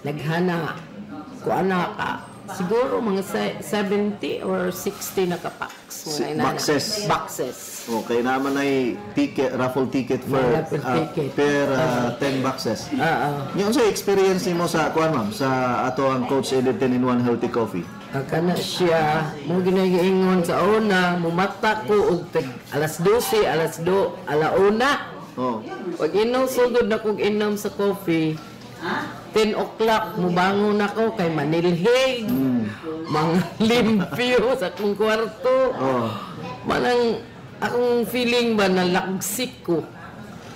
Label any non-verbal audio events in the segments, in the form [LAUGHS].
naghana ko ana ka siguro mga se- 70 or 60 na ka packs Si- mga inana. boxes. boxes Okay, naman ay ticket, raffle ticket for Yeah, ah, ticket. per ah, 10 boxes. ah Yung sa experience mo sa kuan ma'am sa ato ang coach edit 10 in 1 healthy coffee. ah, kana siya mo ginagingon sa una mumata ko og alas 12 alas 2 alauna Oh. pag inom sugod na kog inom sa coffee 10 o'clock mubangon ako kay manilhig mga [LAUGHS] limpyo sa akong kwarto Oh. manang akong feeling ba nalagsik ko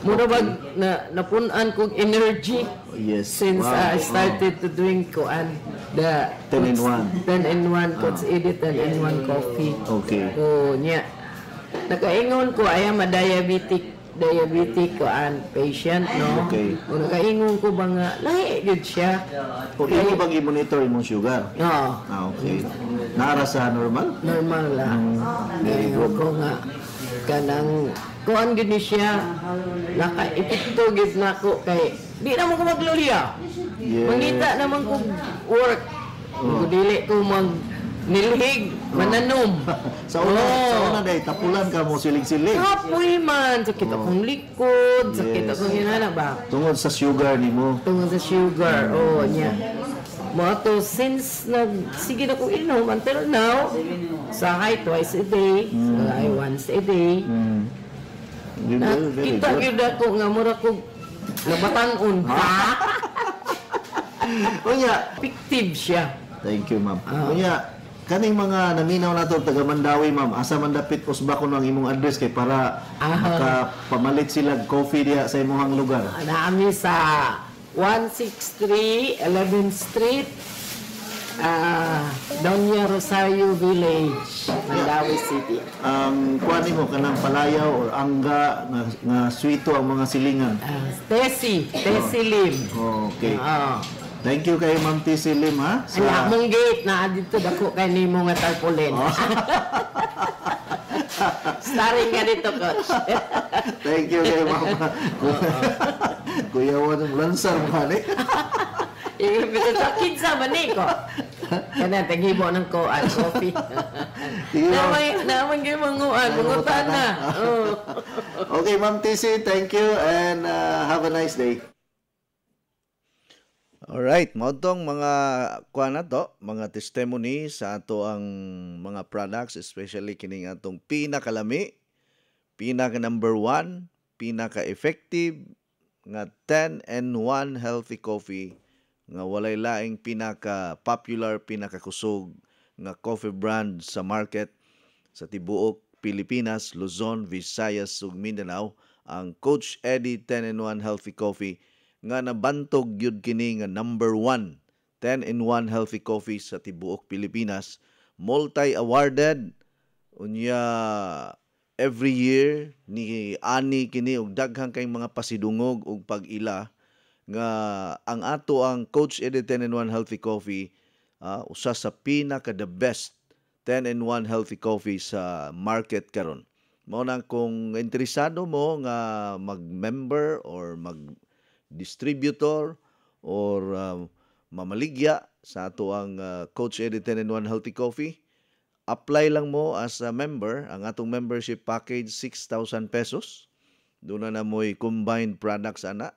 mura ba na napunan kog energy Yes. since Wow. I started to drink ko and the 10 in 1. 10 in 1 Coach Edith 10 in 1 coffee Okay. ko niya nakaingon ko ay ma diabetic diabetic ko an patient no Okay. o nakaingon ko ba nga lahi gud siya Kung imo bang i-monitor imong sugar? no Ah, okay. Naara sa normal? normal lang very Ngayon ko nga kanang kuan gid ni siya nakaipito gid na ko kay di na mo ko maglulya Yeah. mangita naman ko work oh. dili ko mag nilhig mananom [LAUGHS] Sa una, Oh. sa una day tapulan ka mo silig-silig. Kapoy man, sakit akong likod, sakit Yes. akong hinana ba? Tungod sa sugar nimo. Tungkol sa sugar, oh, niya. Mo to since nag sige na ko inom until now sa high twice a day, sa high once a day. Mm. Very, Na, very, very kita good. gyud ako nga mura ko nabatan-on. Ha? [LAUGHS] Unya, Fictive siya. Thank you, ma'am. Ah. Unya, kaning mga naminaw na to taga Mandawi, ma'am. Asa man dapit usba ko ang imong address kay para Ah. makapamalit sila og coffee diha sa imong lugar. Naami sa 163 11th Street, ah Doña Rosario Village, Mandawi City. Ang kuan nimo kanang palayaw or angga nga, nga sweeto ang mga silingan. Ah, Tessie, Tessie Lim. Okay. Ah. Thank you kay Ma'am Tisi Lim ha. Sa Ala mong gate na dito dako kay nimo nga tarpaulin. [LAUGHS] Starring nga dito, coach. [LAUGHS] Thank you kay Ma'am. [LAUGHS] Kuya Juan Lansar mo ni. Ibig sa kinsa man ni ko. Kana tagibo ng koan coffee. Iyo. Namay namay gyud manguan, mangutan na. Oh. Okay, Ma'am Tisi, thank you and uh, have a nice day. Alright, modong mga kuha na to, mga testimony sa ato ang mga products, especially kining atong pinakalami, pinaka number one, pinaka effective, nga 10 and 1 healthy coffee, nga walay laing pinaka popular, pinaka kusog, nga coffee brand sa market sa tibuok Pilipinas, Luzon, Visayas, ug Mindanao, ang Coach Eddie 10 and 1 Healthy Coffee nga nabantog gyud kini nga number 1 10 in 1 healthy coffee sa tibuok Pilipinas multi-awarded unya every year ni ani kini og daghang kay mga pasidungog ug pag-ila nga ang ato ang Coach Eddie 10 in 1 Healthy Coffee ah, usa sa pinaka the best 10 in 1 healthy coffee sa market karon. Mao nang kung interesado mo nga mag-member or mag-distributor or uh, mamaligya sa ato ang uh, Coach Eddie 10 in 1 Healthy Coffee, apply lang mo as a member. Ang atong membership package 6,000 pesos. Doon na na mo'y combined products ana.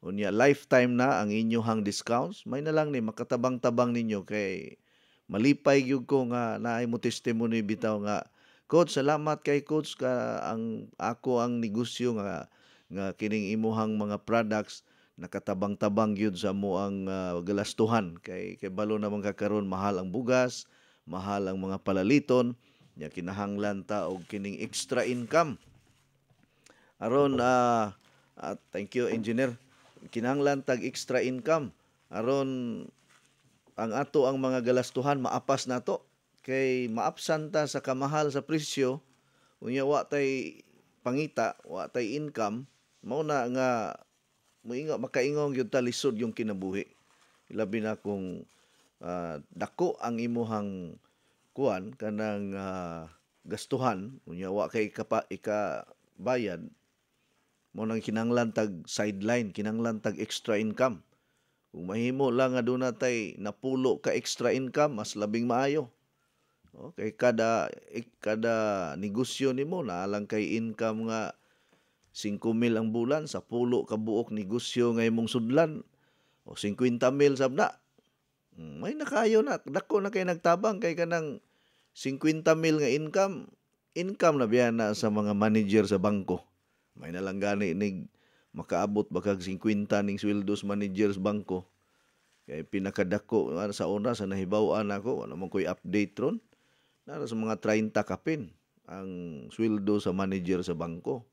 Unya lifetime na ang inyong discounts. May na lang ni makatabang-tabang ninyo kay malipay gyud ko nga naay mo testimony bitaw nga coach salamat kay coach ka ang ako ang negosyo nga nga kining imuhang mga products nakatabang-tabang gyud sa mo ang uh, galastuhan. Kay kay balo naman kakaron mahal ang bugas mahal ang mga palaliton nya kinahanglan ta og kining extra income. Aron ah ah, thank you engineer. Kinahanglan tag extra income. Aron ang ato ang mga galastuhan maapas nato kay maapsan ta sa kamahal sa presyo. Unya wa tay pangita wa tay income. Mao na nga moinga makaingong gyud ta lisod yung kinabuhi. Labi na kung ah, dako ang imuhang kuan kanang ah, gastuhan. Unya wa kay kapa ika bayad mo nang kinanglan tag sideline kinanglan tag extra income. Kung mahimo lang nga doon natay napulo ka extra income, mas labing maayo. Okay, kada ik- kada negosyo nimo na lang kay income nga 5 mil ang bulan sa pulo ka buok negosyo nga imong sudlan o 50 mil sabna. Mm, May nakayo na dako na kay nagtabang kay kanang 50 mil nga income income na biya na sa mga manager sa bangko. May nalang gani nig makaabot bakag 50 ning sweldo sa manager sa bangko. Kay pinakadako ah, sa una sa nahibaw-an ako, ano man ko'y update ron. Nara sa mga 30 kapin ang sweldo sa manager sa bangko.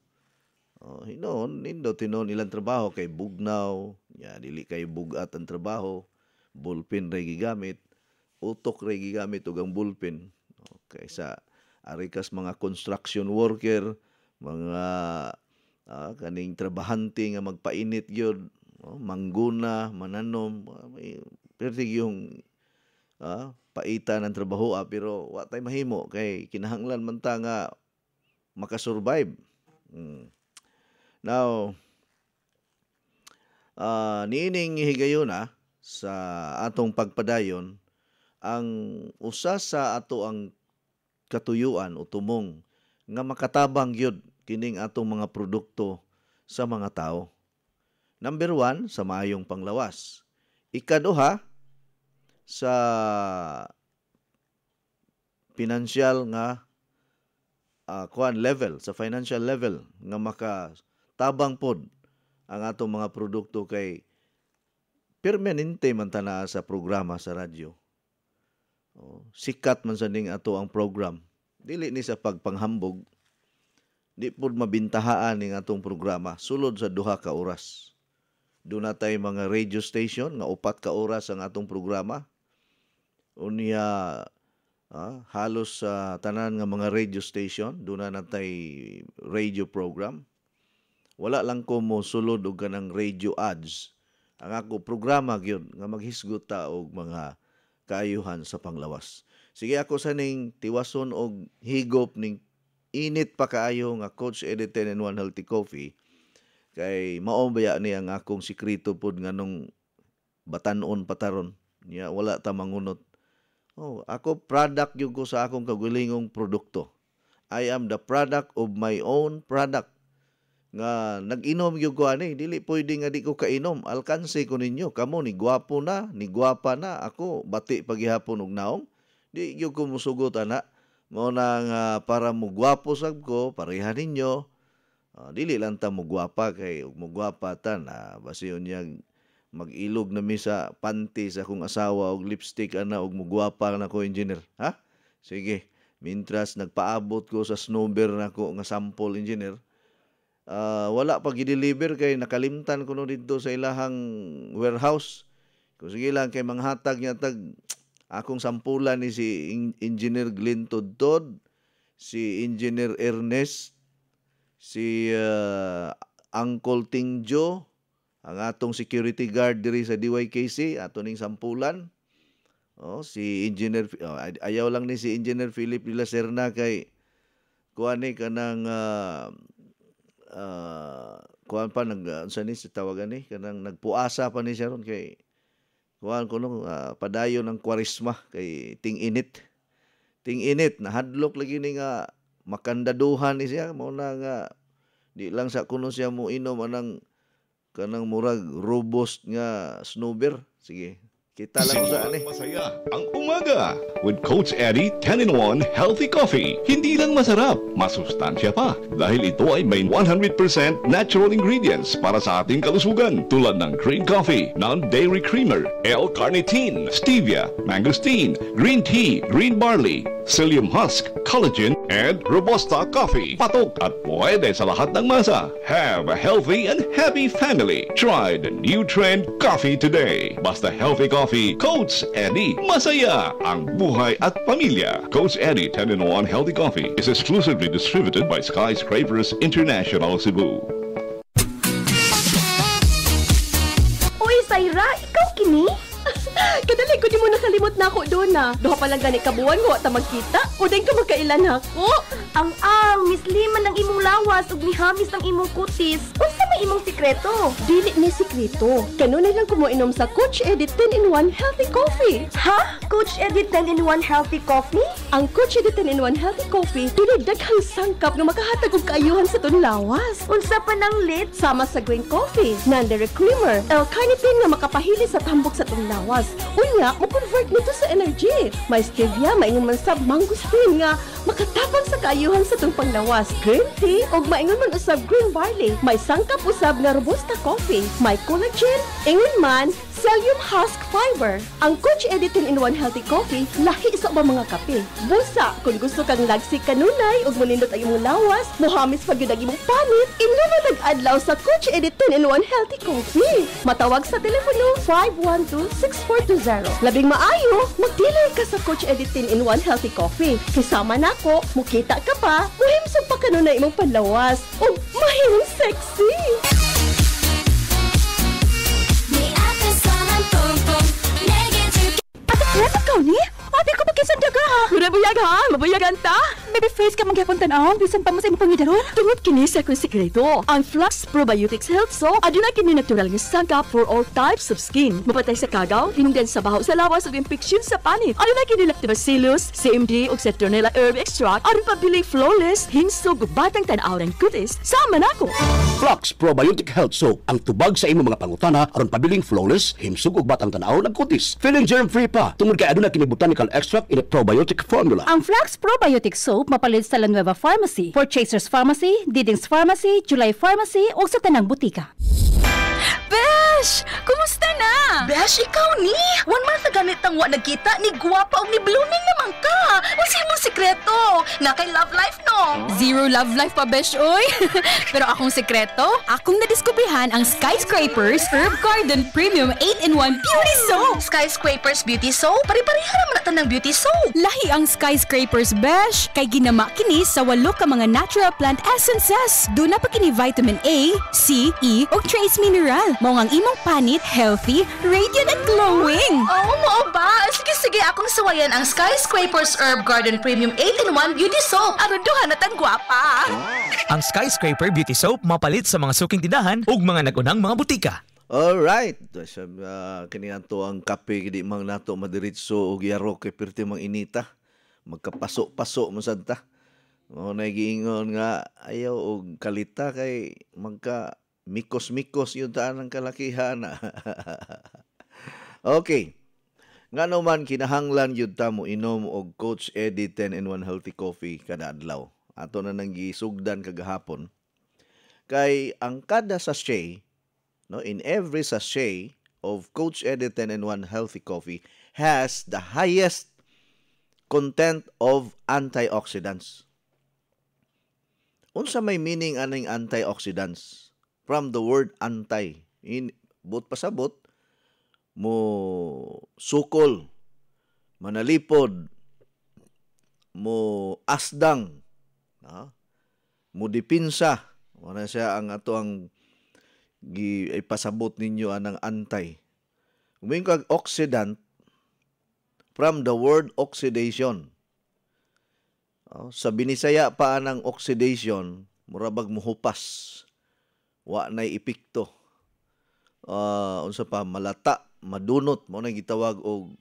Oh, hinon, nindo tinon ilang trabaho kay bugnaw, ya dili kay bugat ang trabaho, bullpen ray gigamit, utok ray gigamit ug ang bullpen. Okay, sa arikas mga construction worker, mga ah, kaning trabahante nga magpainit gyud, oh, mangguna, mananom, ah, pertig yung ah, paita ng trabaho ah, pero wa tay mahimo kay kinahanglan man ta nga makasurvive. Mm. Now, ah niining higayon na sa atong pagpadayon ang usa sa ato ang katuyuan o tumong nga makatabang gyud kining atong mga produkto sa mga tao. Number one, sa maayong panglawas. Ikaduha, sa financial nga uh, kuan level, sa financial level nga makatabang pod ang atong mga produkto kay permanente man tana sa programa sa radyo. Oh, sikat man sa ning ato ang program. Dili ni sa pagpanghambog. Di pud mabintahaan ning atong programa sulod sa duha ka oras. Doon na mga radio station nga upat ka oras ang atong programa. Unya ah, halos sa tanan nga mga radio station, doon na radio program. Wala lang ko mo sulod og kanang radio ads. Ang ako programa gyud nga maghisgot ta og mga kaayuhan sa panglawas. Sige ako sa ning tiwason og higop ning init pa kaayo nga Coach 10 and 1 Healthy Coffee. Kay mao baya ni ang akong sikreto pod nganong batanon pataron niya wala ta mangunot. Oh ako product yung ko sa akong kagulingong produkto. I am the product of my own product nga nag-inom yung ko ani dili pwede nga di ko kainom. Alkanse ko ninyo. Kamo ni gwapo na ni gwapa na. Ako bati paghihapon og naong. Di gyud ko musugot ana. Mo na para mo gwapo sab ko pareha ninyo. Ah, dili lang ta mo gwapa kay mo gwapa ta na basiyon niyang mag-ilog na mi sa panty sa akong asawa og lipstick ana og mo gwapa na ko engineer. Ha? Sige. Mintras nagpaabot ko sa snowber nako nga sample engineer ah, wala pa gi-deliver kay nakalimtan ko no didto sa ilahang warehouse kung sige lang kay manghatag niya tag [TSK] akong sampulan ni si En- engineer Glenn Tudtod si engineer Ernest si uh, Uncle Tingjo, ang atong security guard diri sa DYKC, ato ning sampulan. Oh, si Engineer oh, ay- ayaw lang ni si Engineer Philip de la Serna kay kuan ni kanang uh, uh, kuan pa nag uh, unsa ni tawagan ni? Kanang nagpuasa pa ni siya ron kay kuan kuno uh, padayon ang kwarisma kay ting init. Ting init nahadlok lagi ni nga makandaduhan ni siya. Mo na nga di lang sa kuno siya mo inom anang kanang murag robust nga snowber sige kita lang sa ani Masaya? Ang umaga with Coach Eddie 10-in-1 Healthy Coffee. Hindi lang masarap, masustansya pa. Dahil ito ay may 100% natural ingredients para sa ating kalusugan. Tulad ng green coffee, non-dairy creamer, L-carnitine, stevia, mangosteen, green tea, green barley, psyllium husk, collagen, and Robusta coffee. Patok at pwede sa lahat ng masa. Have a healthy and happy family. Try the new trend coffee today. Basta healthy coffee, Coach Eddie. Masaya ang buhay at pamilya. Coach Eddie 10-in-1 Healthy Coffee is exclusively distributed by Skyscrapers International Cebu. Uy, Sayra, ikaw kini? [GASPS] kadali ko di mo nakalimot na ako doon na. Duha pa lang gani kabuan ko ta magkita. O din ka magkailan ako. Ang ang, misliman ng imong lawas ug mihamis ng imong kutis. Unsa may imong sikreto? Dili ni sikrito. Kanunay lang ko mo inom sa Coach Edit 10-in-1 Healthy Coffee. Ha? Coach Edit 10-in-1 Healthy Coffee? Ang Coach Edit 10-in-1 Healthy Coffee, dili daghang sangkap nga makahatag og kaayuhan sa tun lawas. Unsa pa ng lit? Sama sa green coffee, non-dairy creamer, L-carnitine nga makapahili sa tambok sa tong lawas. Unya, mo convert nito sa energy. May stevia, maingon man sab mangosteen nga makatapang sa kaayuhan sa tong panglawas. Green tea ug maingon man usab green barley. May sangkap usab nga robusta coffee. May collagen, ingon man Psyllium husk fiber. Ang Coach Edit in 1 Healthy Coffee, lahi sa ba mga kape. Busa, kung gusto kang lagsik kanunay ug munindot ang imong lawas, muhamis pag yun imong panit, inuman nag-adlaw sa Coach Edit 10 in 1 Healthy Coffee. Matawag sa telepono 512-6420. Labing maayo, mag-dealer ka sa Coach Edit 10 in 1 Healthy Coffee. Kasama nako, mukita ka pa, muhimsog pa kanunay imong panlawas. ug mahimong sexy. Ano ka ni? Ate ko magkisandaga ha. Mura buyag ha? Mabuyagan ta? Baby face ka magyapon tanaw. Bisan pa mo sa imong pangidaron. Tungod kini sa akong sikreto. Ang Flux Probiotics Health Soap aduna kini natural nga sangkap for all types of skin. Mapatay sa kagaw, hinungdan sa baho sa lawas ug infeksyon sa panit. Aduna kini lactobacillus, CMD ug citronella herb extract aron pabiling flawless, hinsog ug batang tan-aw ng kutis. Sama nako. Flux Probiotic Health Soap ang tubag sa imong mga pangutana aron pabiling flawless, himsog ug batang tanaw ng kutis. Feeling germ free pa tungod kay aduna kini botanical extract in a probiotic formula. Ang Flax Probiotic Soap mapalit sa La Nueva Pharmacy, Purchasers Pharmacy, Diding's Pharmacy, July Pharmacy o sa tanang butika. Besh! Kumusta na? Besh, ikaw ni! One month na ganit ang wa nagkita, ni guwapa o ni blooming naman ka! Unsa imong sikreto? Na kay love life no? Zero love life pa, Besh, oy! [LAUGHS] Pero akong sekreto, akong nadiskubrihan ang Skyscrapers Herb Garden Premium 8-in-1 Beauty Soap! Skyscrapers Beauty Soap? Pari-parihan naman natin ng beauty soap! Lahi ang Skyscrapers, Besh! Kay ginama kini sa walo ka mga natural plant essences. Doon na pa kini vitamin A, C, E, o trace mineral. Mao ang imong panit, healthy, radiant, and glowing! Oo, mo ba? Sige, sige, akong sawayan ang Skyscrapers Herb Garden Premium 8-in-1 Beauty Soap. Aron duha na tang gwapa! Ang Skyscraper Beauty Soap mapalit sa mga suking tindahan ug mga nagunang mga butika. Alright. Sa uh, kaniadto ang kape gidi mang nato madiritso og yaro kay pirti mang inita. Magkapaso-paso mo sadta. O nagiingon nga ayaw og kalita kay magka mikos-mikos yun taan ang kalakihan. [LAUGHS] okay. Nga naman kinahanglan yun ta mo inom og Coach Eddie 10 in 1 healthy coffee kada adlaw. Ato na nang gisugdan kagahapon. Kay ang kada sachet no in every sachet of Coach Eddie 10 in 1 healthy coffee has the highest content of antioxidants. Unsa may meaning aning antioxidants? From the word anti. In but pasabot mo sukol, manalipod, mo asdang, no? mo dipinsa. Wala siya ang ato ang gi ipasabot ninyo anang antay. Umin kag oxidant from the word oxidation. Oh, sa binisaya pa anang oxidation, murabag muhupas. Wa nay epekto. Uh, unsa pa malata, madunot mo na gitawag og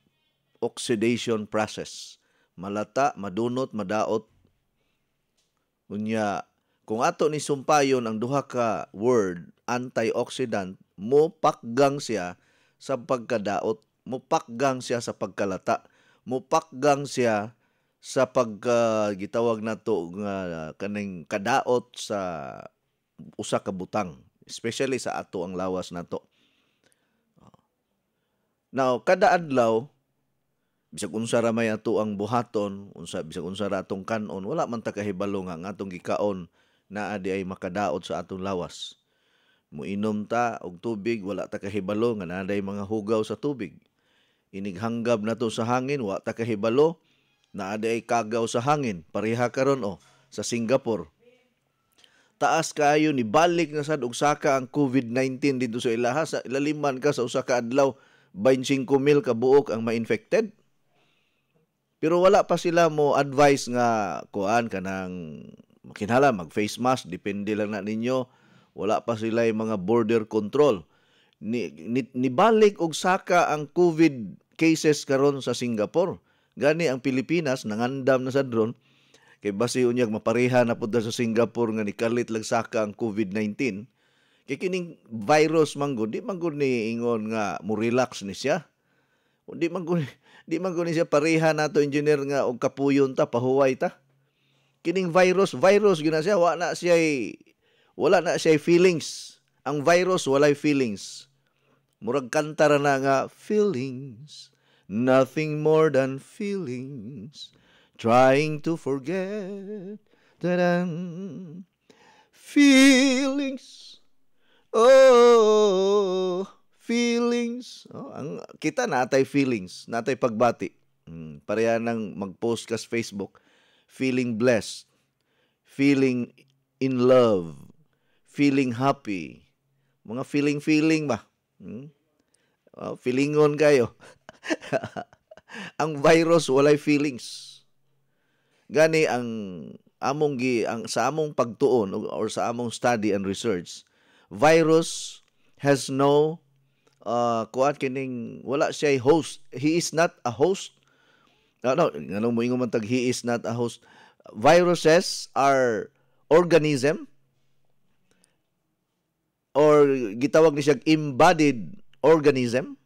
oxidation process. Malata, madunot, madaot. Unya, kung ato ni sumpayon ang duha ka word antioxidant, mo pakgang siya sa pagkadaot, mo pakgang siya sa pagkalata, mo pakgang siya sa pagka gitawag nato nga kaning kadaot sa usa ka butang, especially sa ato ang lawas nato. Now, kada adlaw bisag unsa ra may ato ang buhaton, unsa bisag unsa ra atong kanon, wala man ta kahibalo nga ang atong gikaon naa di ay makadaot sa atong lawas. Muinom ta og tubig, wala ta kahibalo nga naa mga hugaw sa tubig. Inighanggab na to sa hangin, wala ta kahibalo naa ay kagaw sa hangin. Pareha karon oh sa Singapore. Taas kayo ni balik na sad og saka ang COVID-19 dito sa ilaha sa ilaliman ka sa usa ka adlaw 25 mil kabuok ang ma-infected. Pero wala pa sila mo advice nga kuan kanang makinhala mag face mask depende lang na ninyo. Wala pa sila yung mga border control. Ni, ni, nibalik og saka ang COVID cases karon sa Singapore. Gani ang Pilipinas nangandam na sa drone kay basi unyag mapareha na pud sa Singapore nga nikalit lang saka ang COVID-19. Kay kining virus manggod di manggod ni ingon nga mo relax ni siya. Di manggod [LAUGHS] di manggod ni siya pareha nato engineer nga og kapuyon ta pahuway ta. Kining virus, virus gyud na siya wa na siya wala na siya feelings. Ang virus walay feelings. Murag kanta ra na nga feelings. Nothing more than feelings. Trying to forget that I'm feelings. Oh, feelings. Oh, ang kita natay feelings, natay pagbati. Hmm, pareha nang mag-post ka sa Facebook. Feeling blessed. Feeling in love. Feeling happy. Mga feeling-feeling ba? Hmm? Oh, feelingon kayo. [LAUGHS] ang virus walay feelings. Gani ang among gi ang sa among pagtuon or, sa among study and research, virus has no uh, kuat kining wala siya host. He is not a host. No, no, ngano mo ingon man tag he is not a host. Viruses are organism or gitawag ni siya embodied organism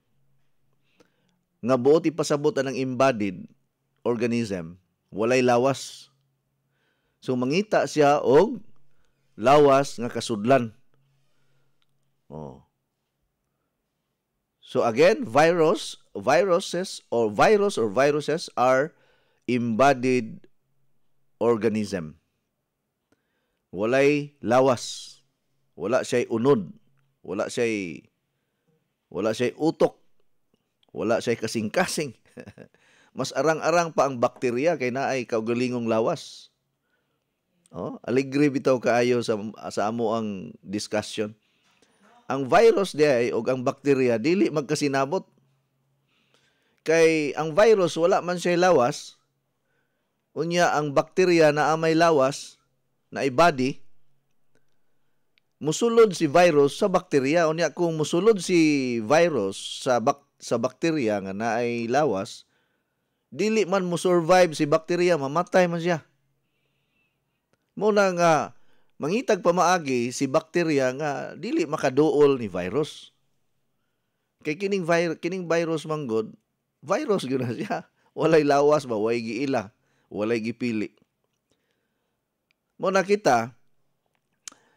nga buot ipasabot ang embodied organism walay lawas. So mangita siya og lawas nga kasudlan. Oh. So again virus viruses or virus or viruses are embodied organism. Walay lawas. Wala siya unod. Wala siya wala siya utok. Wala siya kasing-kasing. [LAUGHS] Mas arang-arang pa ang bakterya kay naay kaugalingong lawas. Oh, aligre bitaw kaayo sa sa amo ang discussion. Ang virus diay o ang bakterya dili magkasinabot. Kay ang virus wala man siya lawas. Unya ang bakterya na amay lawas na body musulod si virus sa bakterya unya kung musulod si virus sa bak sa bakterya nga naay lawas, dili man mo survive si bakterya, mamatay man siya. Muna nga, mangitag pamaagi si bakterya nga dili makaduol ni virus. Kay kining vir- kining virus manggod, virus gyud na siya. [LAUGHS] Walay lawas ba, walay giila, walay gipili. Mo na kita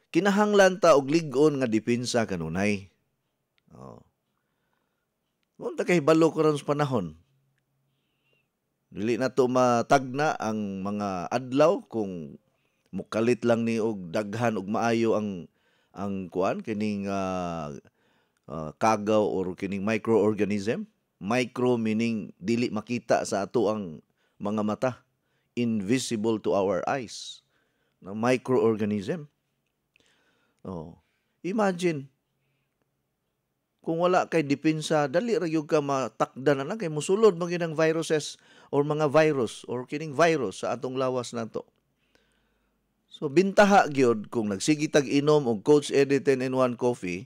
kinahanglan ta og lig-on nga depensa kanunay. Oh. Munta kay balo ko ron panahon. Dili na to matagna ang mga adlaw kung mukalit lang ni og daghan og maayo ang ang kuan kining uh, uh, kagaw or kining microorganism. Micro meaning dili makita sa ato ang mga mata. Invisible to our eyes. Na microorganism. Oh. Imagine, kung wala kay depensa dali ra ka matakda na lang kay musulod man ang viruses or mga virus or kining virus sa atong lawas nato. So bintaha gyud kung nagsige tag inom og Coach Eddie 10 in 1 coffee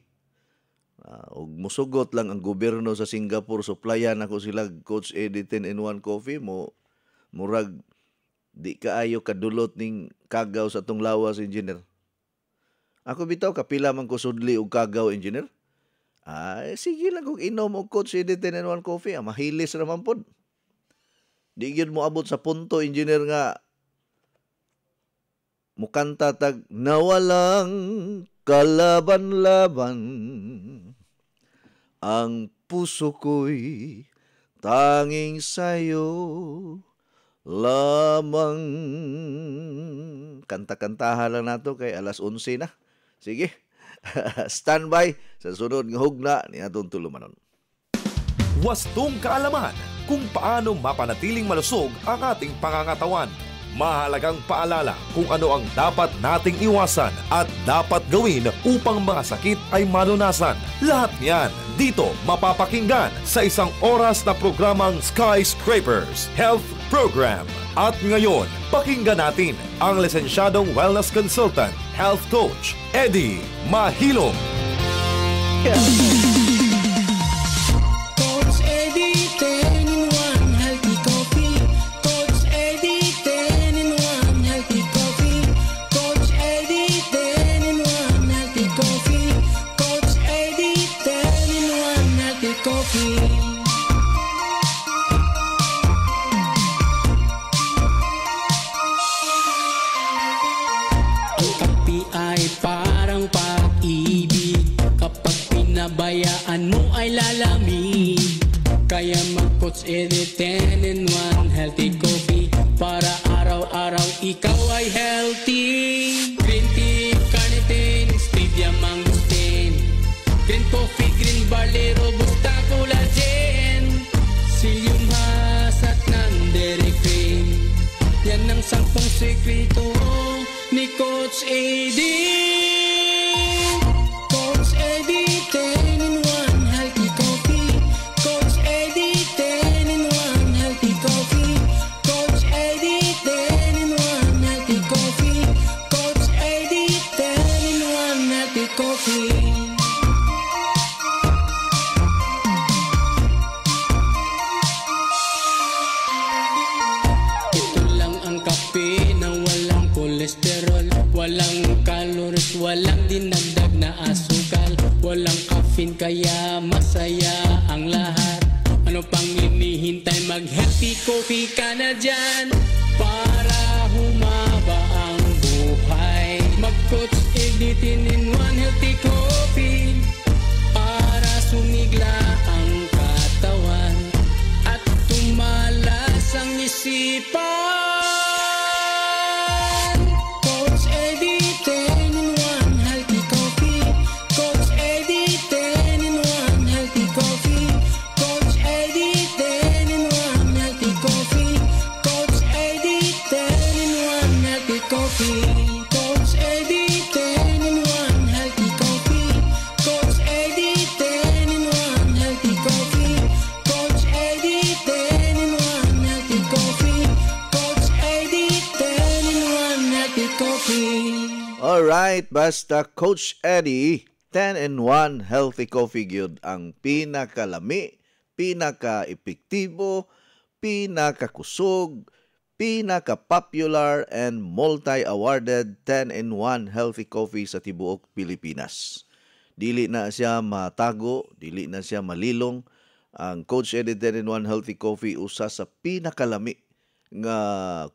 uh, og musugot lang ang gobyerno sa Singapore supplyan ako sila Coach Eddie 10 in 1 coffee mo murag di kaayo kadulot ning kagaw sa atong lawas engineer. Ako bitaw kapila man ko sudli og kagaw engineer. Ay, sige lang kung inom og coach si 10 in 1 coffee. Ah, mahilis naman po. Di yun mo abot sa punto, engineer nga, mukanta tag, nawalang kalaban-laban. Ang puso ko'y tanging sa'yo lamang. Kanta-kantahan lang nato kay alas 11 na. Sige. [LAUGHS] Standby sa sunod nga hugna ni atong tulumanon. Wastong kaalaman kung paano mapanatiling malusog ang ating pangangatawan. mahalagang paalala kung ano ang dapat nating iwasan at dapat gawin upang mga sakit ay malunasan. Lahat yan dito mapapakinggan sa isang oras na programang Skyscrapers Health Program. At ngayon, pakinggan natin ang lisensyadong wellness consultant, health coach, Eddie Mahilom. Coach Coach Eddie, 10 in 1 healthy coffee ang pinakalami, pinaka-epektibo, pinakakusog, pinaka-popular and multi-awarded 10 in 1 healthy coffee sa tibuok Pilipinas. Dili na siya matago, dili na siya malilong. Ang Coach Eddie 10 in 1 healthy coffee usa sa pinakalami nga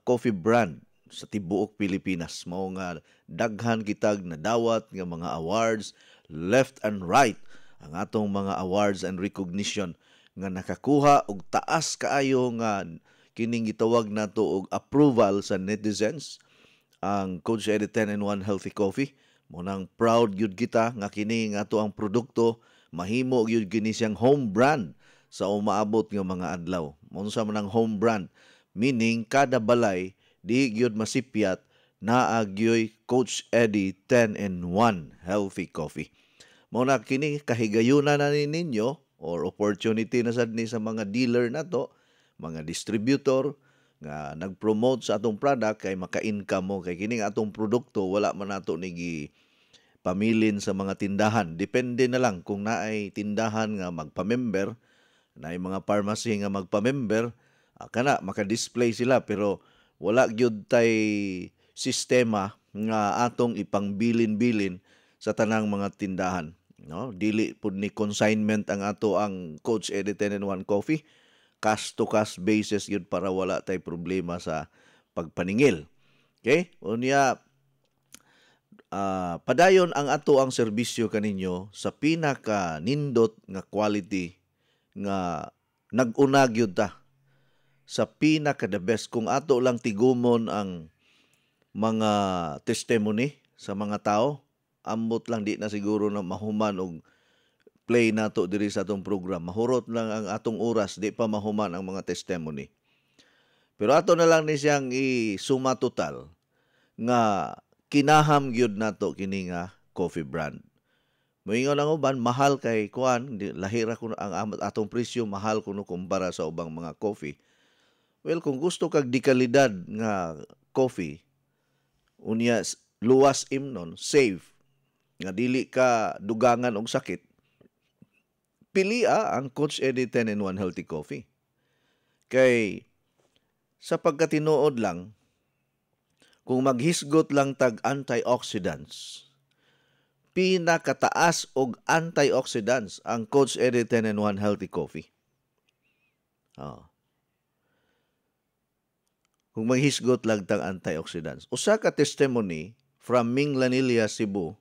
coffee brand sa tibuok Pilipinas. Mao nga daghan kitag nadawat nga mga awards left and right ang atong mga awards and recognition nga nakakuha og taas kaayo nga kining gitawag nato og approval sa netizens ang Coach Eddie 10 in 1 Healthy Coffee. Munang proud gyud kita nga kini nga ato ang produkto mahimo gyud kini siyang home brand sa umaabot nga mga adlaw. Unsa man ang home brand meaning kada balay di gyud masipyat na agyoy Coach Eddie 10 in 1 Healthy Coffee. Mao na kini kahigayunan na ni ninyo or opportunity na sad ni sa mga dealer na to, mga distributor nga nag-promote sa atong product kay maka-income mo kay kining atong produkto wala man nato ni pamilin sa mga tindahan. Depende na lang kung naay tindahan nga magpa-member, naay mga pharmacy nga magpa-member, ah, kana maka-display sila pero wala gyud tay sistema nga atong ipangbilin-bilin sa tanang mga tindahan. No, dili pud ni consignment ang ato ang Coach 10 in 1 coffee. Cash to cash basis yun para wala tay problema sa pagpaningil. Okay? Unya ah, padayon ang ato ang serbisyo kaninyo sa pinaka nindot nga quality nga nag-una gyud ta sa pinaka the best kung ato lang tigumon ang mga testimony sa mga tao ambot lang di na siguro na mahuman og play nato diri sa atong program mahurot lang ang atong oras di pa mahuman ang mga testimony Pero ato na lang ni siyang isuma total nga kinaham gyud nato kini nga coffee brand. Moingon ang uban mahal kay kuan lahira ko ang atong presyo mahal kuno kumpara sa ubang mga coffee. Well, kung gusto kag di kalidad nga coffee, unya luwas imnon, safe, nga dili ka dugangan og sakit, pilia ang Coach Eddie 10 in 1 Healthy Coffee. Kay sa pagkatinuod lang, kung maghisgot lang tag antioxidants, pinakataas og antioxidants ang Coach Eddie 10 in 1 Healthy Coffee. Oh. Kung maghisgot lang tag antioxidants. Usa ka testimony from Ming Lanilla, Cebu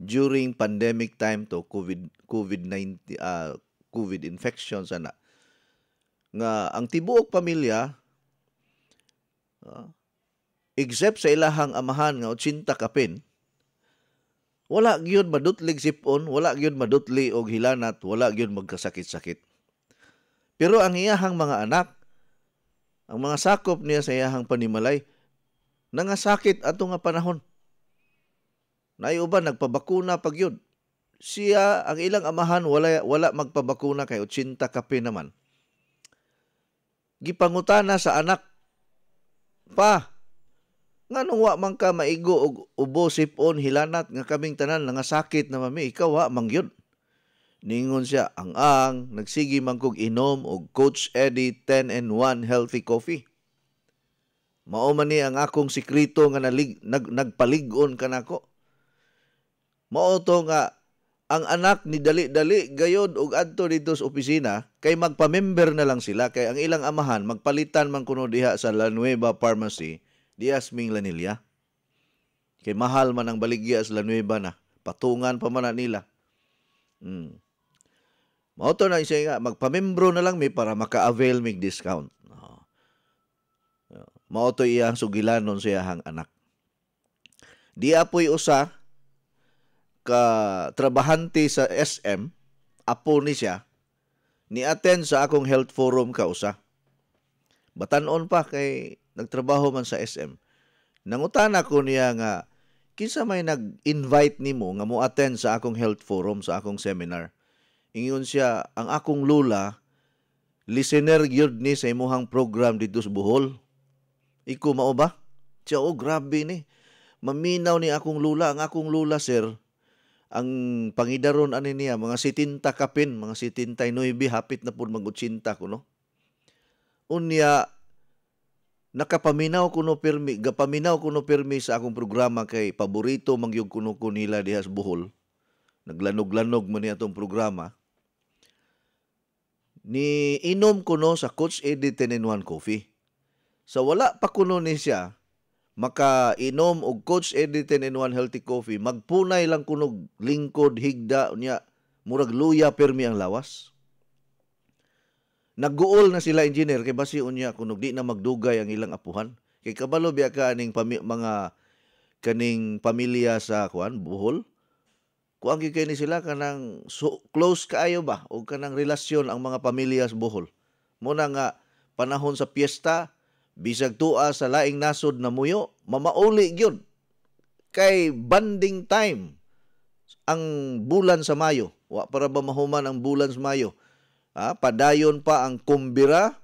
during pandemic time to COVID COVID-19 ah, COVID infection sana nga ang tibuok pamilya ah, except sa ilahang amahan nga 80 kapin wala gyud madutlig sipon wala gyud madutli og hilanat wala gyud magkasakit-sakit pero ang iyahang mga anak ang mga sakop niya sa iyahang panimalay nangasakit ato nga panahon Nay uban nagpabakuna pag yun. Siya ang ilang amahan wala wala magpabakuna kay 80 kape naman. Gipangutana sa anak pa nganong wa man ka maigo og ubo sipon hilanat nga kaming tanan nangasakit na mami ikaw wa man gyud. Ningon siya ang ang nagsigi man kog inom og Coach Eddie 10 and 1 healthy coffee. Mao man ni ang akong sikreto nga nalig, nag, nagpalig-on kanako. Mao to nga ang anak ni dali-dali gayod og adto dito sa opisina kay magpa-member na lang sila kay ang ilang amahan magpalitan man kuno diha sa La Nueva Pharmacy diha sa Ming Lanilla. Kay mahal man ang baligya sa La Nueva na. Patungan pa man na nila. Mm. Mao to na siya nga magpa-membro na lang mi para maka-avail mig discount. Oh. Mao to iyang sugilanon sa iyahang anak. Di apoy usa ka trabahante sa SM, apo ni siya, ni-attend sa akong health forum ka usa. Batanon pa kay nagtrabaho man sa SM. Nangutana ko niya nga kinsa may nag-invite nimo nga mo attend sa akong health forum sa akong seminar. Ingon siya ang akong lula listener gyud ni sa imuhang program dito sa Bohol. Iko mao ba? Siya, oh, grabe ni. Maminaw ni akong lula. Ang akong lula, sir, ang pangidaron ani niya mga 70 kapin mga 79 hapit na pud mag 80 kuno unya nakapaminaw kuno permi gapaminaw kuno permi sa akong programa kay paborito mangyog kuno ko nila diha sa Bohol naglanog-lanog man ni atong programa ni inom kuno sa Coach Eddie 10 in 1 coffee sa wala pa kuno ni siya makainom og Coach Eddie 10 in 1 healthy coffee, magpunay lang kunog lingkod, higda, unya, murag luya permi ang lawas. Nagguol na sila engineer kay basi unya kunog di na magdugay ang ilang apuhan. Kay kabalo biya ka aning mga kaning pamilya sa kuan Bohol. Kuang gyud ni sila kanang so, close kaayo ba o kanang relasyon ang mga pamilya sa Bohol. Muna nga panahon sa piyesta, bisag tua sa laing nasod na muyo, mamauli gyud kay banding time ang bulan sa Mayo. Wa para ba mahuman ang bulan sa Mayo. Ha, padayon pa ang kumbira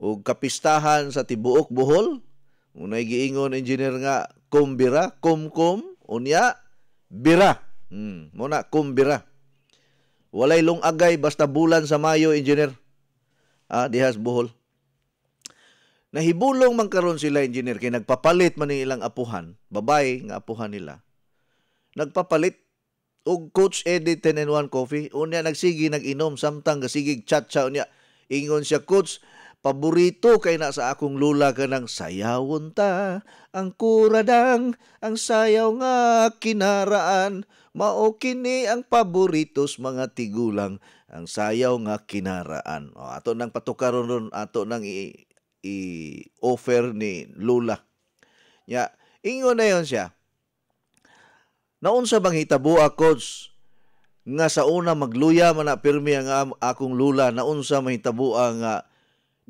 o kapistahan sa tibuok Bohol. Unay giingon engineer nga kumbira, kumkum, unya bira. Hmm, muna kumbira. Walay lungagay basta bulan sa Mayo engineer. Ah, dihas Bohol. Nahibulong man karon sila engineer kay nagpapalit man ng ilang apuhan, babay nga apuhan nila. Nagpapalit og Coach Eddie 10 and 1 coffee, unya nagsigi nag-inom samtang gasigig chat siya unya. Ingon siya coach, paborito kay na sa akong lula kanang sayawon ta ang kuradang ang sayaw nga kinaraan mao kini ang paboritos mga tigulang ang sayaw nga kinaraan. O, ato nang patukaron ron ato nang i- i-offer ni Lula. Ya, ingon na yon siya. Naunsa bang hitabo coach nga sa una magluya man na pirmi ang akong lula naunsa mahitabo nga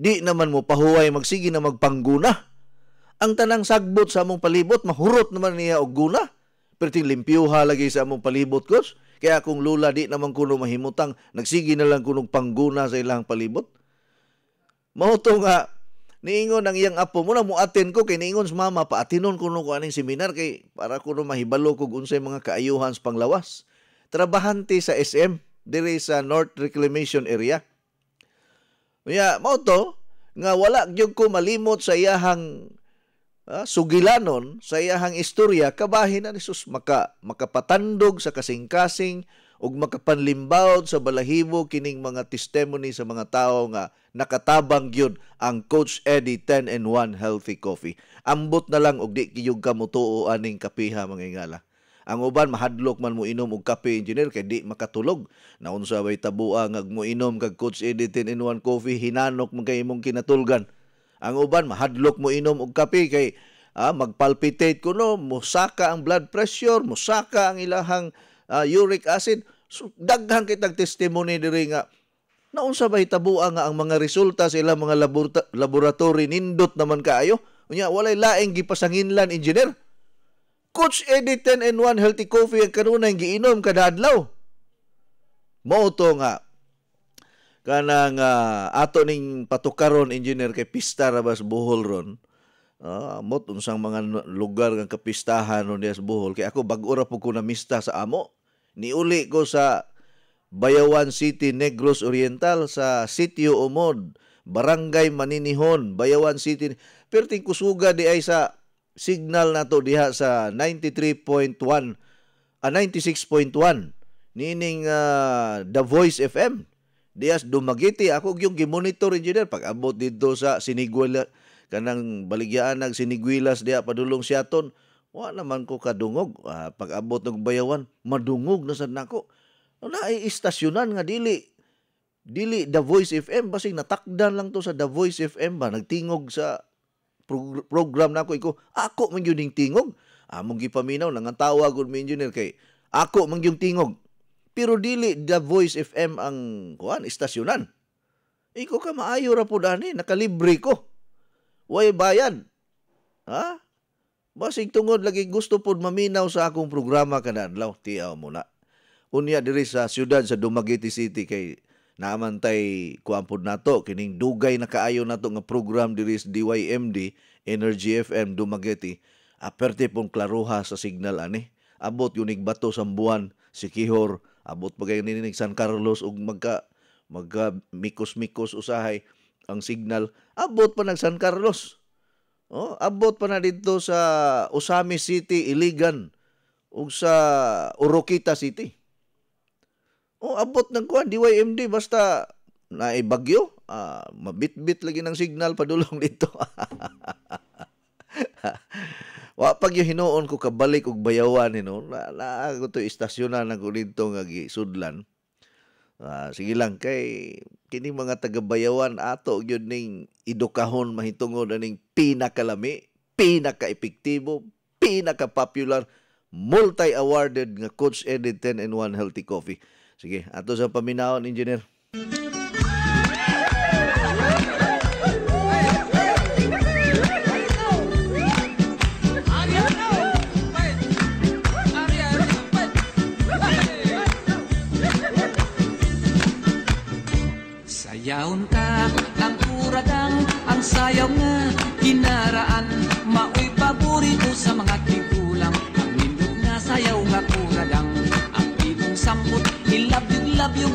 Di naman mo pahuway magsige na magpangguna. Ang tanang sagbot sa among palibot, mahurot naman niya og guna. Pero ting limpyuha lagi sa among palibot, coach. Kaya kung lula, di naman kuno mahimutang, nagsige na lang kunong pangguna sa ilang palibot. Mahuto nga, niingon ang iyang apo mo na mo atin ko kay niingon sa mama paatinon kuno ko aning seminar kay para kuno mahibalo ko unsay mga kaayuhan sa panglawas. Trabahante sa SM diri sa North Reclamation Area. Kaya mao to nga wala gyud ko malimot sa iyahang sugilanon sa iyahang istorya kabahin na ni sus maka makapatandog sa kasing-kasing ug makapanlimbawd sa balahibo kining mga testimony sa mga tawo nga nakatabang gyud ang Coach Eddie 10 and 1 Healthy Coffee. Ambot na lang og di kiyog kamutuo aning kapiha mga ingala. Ang uban mahadlok man mo inom og kape engineer kay di makatulog. Naunsa bay tabua nga mo inom kag Coach Eddie 10 and 1 Coffee hinanok mo kay imong kinatulgan. Ang uban mahadlok mo inom og kape kay ah, magpalpitate kuno, musaka ang blood pressure, musaka ang ilahang ah, uric acid. So, daghan kitag testimony diri nga naunsa ba hitabua nga ang mga resulta sa ilang mga laborta- laboratory nindot naman kaayo? Unya walay laing gipasanginlan engineer. Coach Eddie 10 and 1 healthy coffee ang kanunay giinom kada adlaw. Mao to nga kanang ah, ato ning patukaron engineer kay pista ra ba sa Bohol ron. Ah, mot unsang mga lugar nga kapistahan ron sa Bohol kay ako bag-o ra ko na mista sa amo. Niuli ko sa Bayawan City, Negros Oriental sa Sitio Umod, Barangay Maninihon, Bayawan City. Pero ting kusuga di ay sa signal na to diha sa 93.1 ah, 96.1 nining ah, The Voice FM dias Dumagiti ako yung gimonitor engineer pag abot dito sa Siniguela kanang baligyaan nag Siniguelas diha padulong siaton wa naman ko kadungog. Ah, pag abot ng bayawan madungog na sad nako. Naay istasyonan nga dili. Dili The Voice FM basig natakdan lang to sa The Voice FM ba nagtingog sa prog- program na ako iko ako man gyud tingog. Among gipaminaw nang tawag gud mi engineer kay ako man gyud tingog pero dili The Voice FM ang kuan istasyonan. Iko ka maayo ra pud ani nakalibre ko. Way bayad ha? Basig tungod lagi gusto pud maminaw sa akong programa kada adlaw tiaw mo na. Unya diri sa siyudad sa Dumaguete City kay naamantay kuampod nato kining dugay na kaayo nato nga program diri sa DYMD Energy FM Dumaguete. Aperte pong klaruha sa signal ani. Abot yunig bato sa buwan si Kihor abot pa kayo ninig San Carlos ug magka magka mikos-mikos usahay ang signal? Abot pa nag San Carlos. Oh abot pa na dito sa Usami City Iligan ug sa Oroquita City. Oh, abot ng kuan DYMD basta naibagyo, ah, mabitbit lagi ng signal padulong [LAUGHS] dito. [LAUGHS] Wa pag yung hinuon ko kabalik og bayawan no, na, na ako to istasyonan na dito nga gisudlan. Ah, sige lang kay kini mga taga bayawan ato gyud ning edukahon mahitungod aning pinakalami, pinaka-epektibo, pinaka-popular, multi-awarded nga Coach Eddie 10 and 1 Healthy Coffee. Sige, ato sa paminawon, engineer. Sayawon ka ang kuradang ang sayaw nga ginaraan maoy paborito sa mga tigulang. Ang nindot nga sayaw nga kuradang ang imong sampot ilabyog-labyog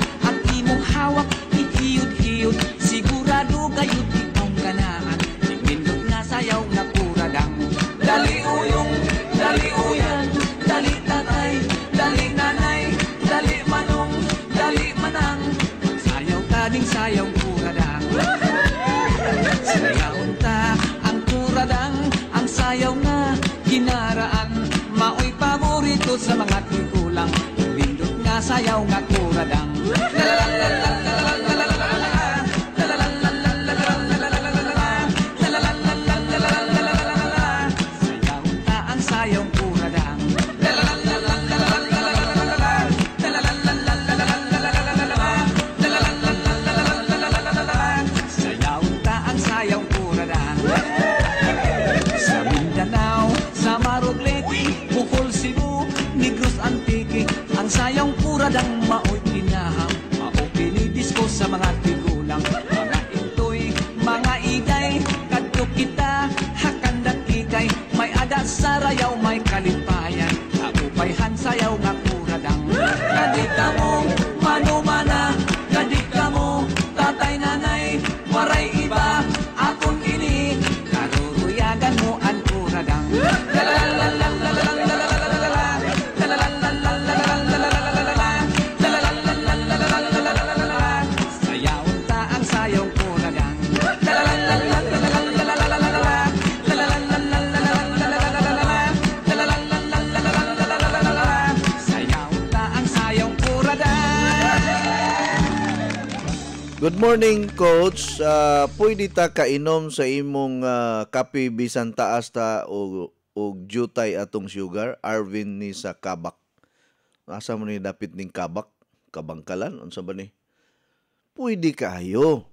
paborito sa mga tigulang lindot nga sayaw nga kuradang. Sayawon Good morning, Coach. Ah, pwede ta kainom sa imong ah, kape bisan taas ta o og jutay atong sugar. Arvin ni sa Kabak. Asa mo ni dapit ning Kabak? Kabangkalan? Unsa ba ni? Pwede kayo.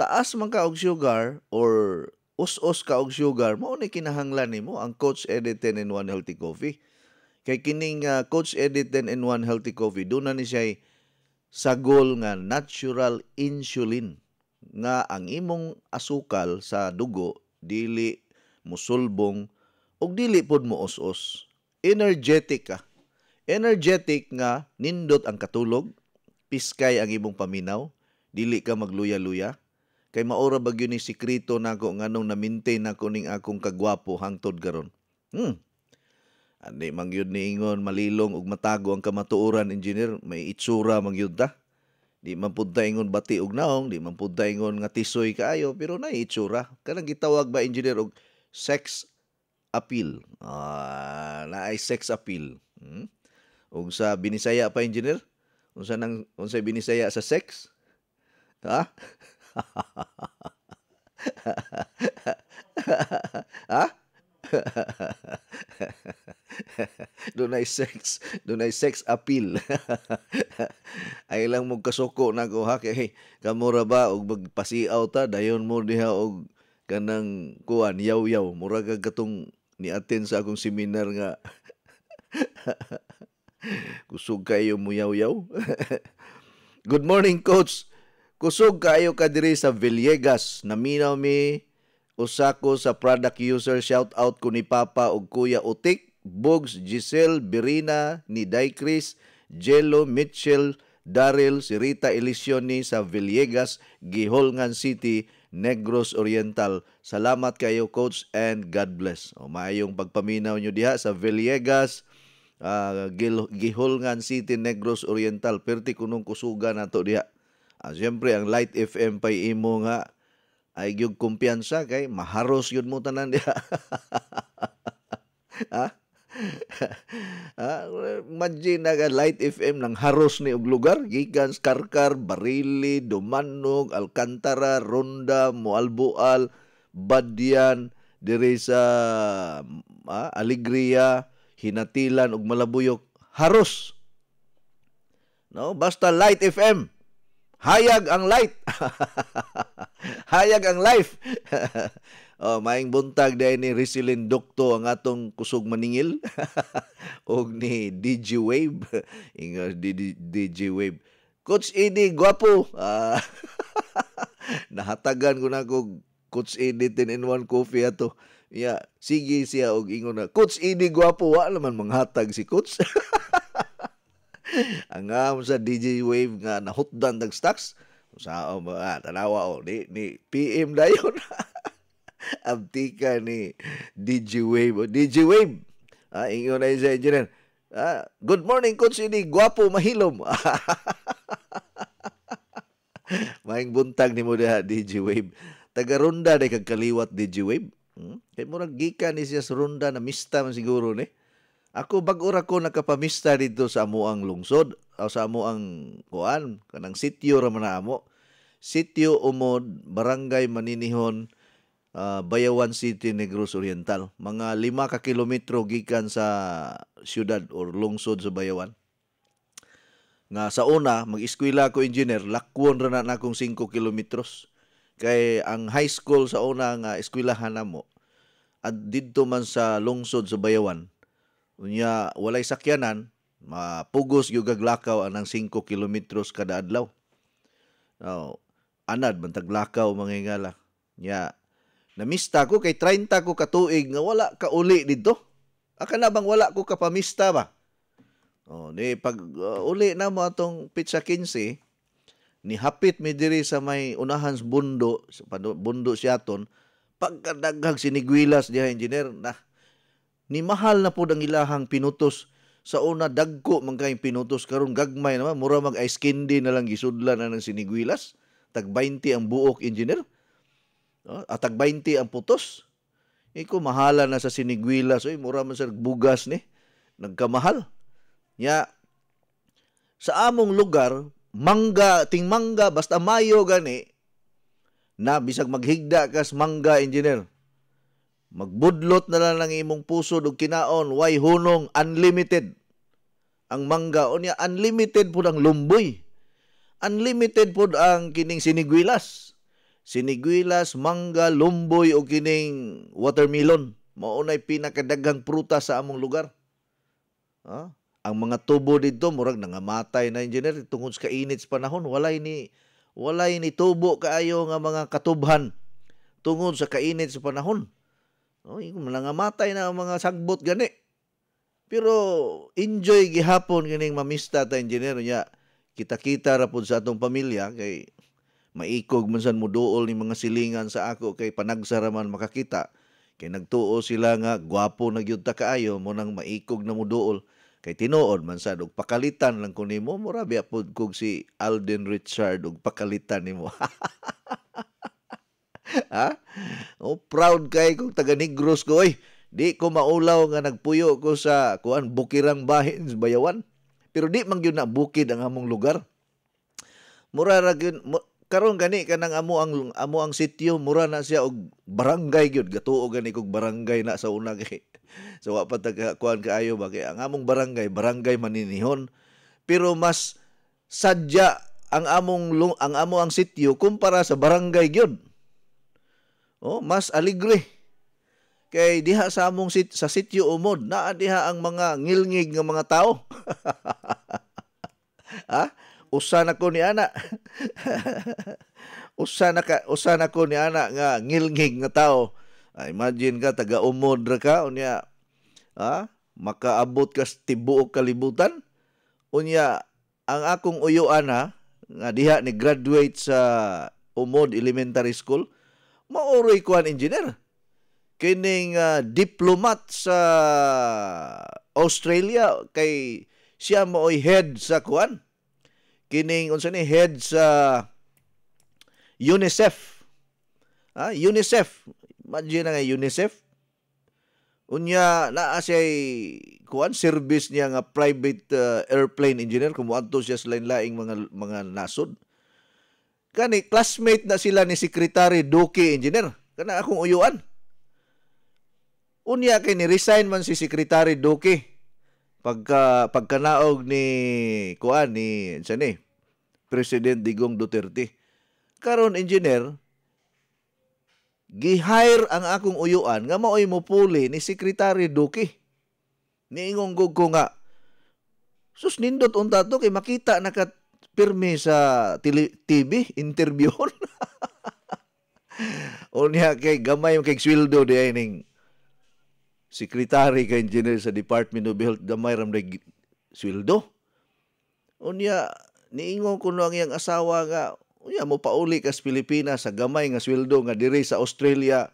Taas man ka og sugar or us-us ka og sugar, mao ni kinahanglan nimo ang Coach Edit 10 in 1 Healthy Coffee. Kay kining ah, Coach Edit 10 in 1 Healthy Coffee, doon na ni siya sagol nga natural insulin nga ang imong asukal sa dugo dili musulbong ug dili pod mo us-us. Energetic ka. Energetic nga nindot ang katulog, piskay ang imong paminaw, dili ka magluya-luya. Kay maora ba gyud ni sikreto nako nganong na-maintain nako ning akong kagwapo hangtod karon. Hmm. Ani man gyud ni ingon malilong ug matago ang kamatuoran engineer, may itsura man gyud ta. Di man pud ingon bati og naong, di man pud ingon nga tisoy kaayo, pero na itsura. Kanang gitawag ba engineer og sex appeal. Ah, na ay sex appeal. Hmm? Ug sa binisaya pa engineer, unsa nang unsa binisaya sa sex? Ha? [LAUGHS] ha? [LAUGHS] Dunay sex, dunay sex appeal. [LAUGHS] Ay lang mo kasuko na ko ha kay kamura ba og magpasiaw ta dayon mo diha og kanang kuan yaw-yaw mura ka katong ni-attend sa akong seminar nga [LAUGHS] kusog kayo mo yaw-yaw. Good morning coach. Kusog kayo ka diri sa Villegas. Naminaw mi usako sa product user shout out ko ni Papa ug Kuya Utik, Bugs, Giselle, Berina, ni Daycris, Jello, Mitchell, Daryl, si Rita Elisioni sa Villegas, Giholngan City, Negros Oriental. Salamat kayo coach and God bless. O maayong pagpaminaw nyo diha sa Villegas, ah, Gil- Giholngan City, Negros Oriental. Perti kunong kusuga nato diha. Ah, Siyempre, ang Light FM pa imo nga ay gyud kumpiyansa kay maharos yun mo tanan diha. [LAUGHS] ha? ah, imagine na Light FM ng haros ni og lugar gikan Karkar, Barili, Dumanog, Alcantara, Ronda, Moalboal, Badyan, diri sa ah, Alegria, Hinatilan ug Malabuyok, haros. No, basta Light FM. Hayag ang light. [LAUGHS] Hayag ang life. [LAUGHS] oh, maing buntag dahil ni Risilin Dokto ang atong kusog maningil. [LAUGHS] og ni DJ Wave. Inga di- DJ Wave. Coach Eddie, gwapo. Ah, nahatagan ko na ko Coach Eddie 10 in 1 coffee ato. Yeah, sige siya og ingon na, Coach Eddie, gwapo. Wa naman manghatag si Coach. [LAUGHS] ang sa DJ Wave nga nahutdan tag stocks sa ba ah, tanawa o ni, ni PM dayon [LAUGHS] abtika ni DJ Wave o DJ Wave ah ingon na sa engineer ah, good morning coach ini gwapo mahilom [LAUGHS] Maing buntag ni mo diha DJ Wave. Taga Ronda day kag kaliwat DJ Wave. Hmm? Kay murag gikan ni siya sa Ronda na mista man siguro ni. Ako bag ora ko nakapamista dito sa amuang lungsod o sa amuang kuan kanang sitio ra man amo. Sitio Umod, Barangay Maninihon, ah, Bayawan City, Negros Oriental. Mga lima ka kilometro gikan sa syudad or lungsod sa Bayawan. Nga sa una, mag-eskwela ko engineer, lakwon ra na akong 5 kilometros. Kay ang high school sa una nga eskwelahan namo at didto man sa lungsod sa Bayawan. Unya walay sakyanan, mapugos gyud gaglakaw anang 5 kilometros kada adlaw. Oh, anad man taglakaw mga ingala. Nya namista ko kay 30 ko katuig nga wala ka uli didto. Aka na bang wala ko kapamista ba? Oh, di pag uh, uli na mo atong pizza 15, Nihapit mi diri sa may unahan sa bundo, sa bundo siyaton, pagkadaghag sinigwilas diha engineer na ni mahal na pud ang ilahang pinutos. Sa una dagko man kay pinutos. Karon gagmay naman mura mag ice candy na lang gisudlan na ng sinigwilas. Tag 20 ang buok engineer. At tag 20 ang putos. Iko mahala na sa sinigwilas. Oy mura man sa bugas ni. Nagkamahal. Nya sa among lugar mangga ting mangga basta mayo gani na bisag maghigda kas mangga engineer magbudlot na lang ng imong puso og kinaon way hunong unlimited? Ang mangga o unlimited pud ang lumboy. Unlimited pud ang kining sinigwilas. Sinigwilas mangga lumboy o kining watermelon. Mao nay pinakadaghang prutas sa among lugar. Ha? Ang mga tubo dito murag nangamatay na engineer tungod sa kainit sa panahon. Walay ni walay ni tubo kaayo nga mga katubhan tungod sa kainit sa panahon Imo nangamatay na ang mga sagbot gani. Pero enjoy gihapon kining mamista ta engineer niya. Kita-kita ra pud sa atong pamilya kay maikog man sad muduol ni mga silingan sa ako kay panagsa ra man makakita. Kay nagtuo sila nga gwapo na gyud ta kaayo mo nang maikog na muduol. Kay tinuod man sad og pakalitan lang ko nimo mura biya pud kog si Alden Richard og pakalitan nimo. [LAUGHS] [LAUGHS] ha? Oh, proud kay kung taga Negros ko oy. Di ko maulaw nga nagpuyo ko sa kuan bukirang bahin Bayawan. Pero di man gyud na bukid ang among lugar. Mura ra gyud karon gani kanang amo ang amo ang sitio mura na siya og barangay gyud gatuo gani kog barangay na sa una kay [LAUGHS] so wa pa taga kuan kaayo ba kay ang among barangay barangay maninihon pero mas sadya ang among ang amo ang sitio kumpara sa barangay gyud Oh, mas aligre. Kay diha sa among sit sa sitio umod naa diha ang mga ngilngig nga mga tao. [LAUGHS] ha? Usa na ko ni ana. [LAUGHS] usa na ka usa na ko ni ana nga ngilngig nga tao. Ah, imagine ka taga umod ra ka unya ha? Makaabot ka sa tibuok kalibutan. Unya ang akong uyuan ha nga diha ni graduate sa Umod Elementary School maoroy kuan engineer. Kining ah, diplomat sa Australia kay siya maoy head sa kuan kining unsa ni head sa UNICEF. Ah UNICEF. Imagine na nga UNICEF. Unya naa siya kuan service niya nga private ah, airplane engineer. Kumuadto siya sa lain-laing mga mga nasod kani classmate na sila ni Secretary Duque Engineer. Kana akong uyuan. Unya kay ni resign man si Secretary Duque pagka pagkanaog ni kuan ni sa ni President Digong Duterte. Karon engineer gi-hire ang akong uyuan nga maoy mopuli ni Secretary Duque. Niingong gug ko nga sus nindot unta to kay makita na ka pirmi sa TV, interviewon. [LAUGHS] Unya kay gamay kay sweldo di ning secretary kay engineer sa Department of Health gamay ram day sweldo. Unya niingon ko no ang iyang asawa nga unya mo pauli kas Pilipinas sa gamay nga sweldo nga diri sa Australia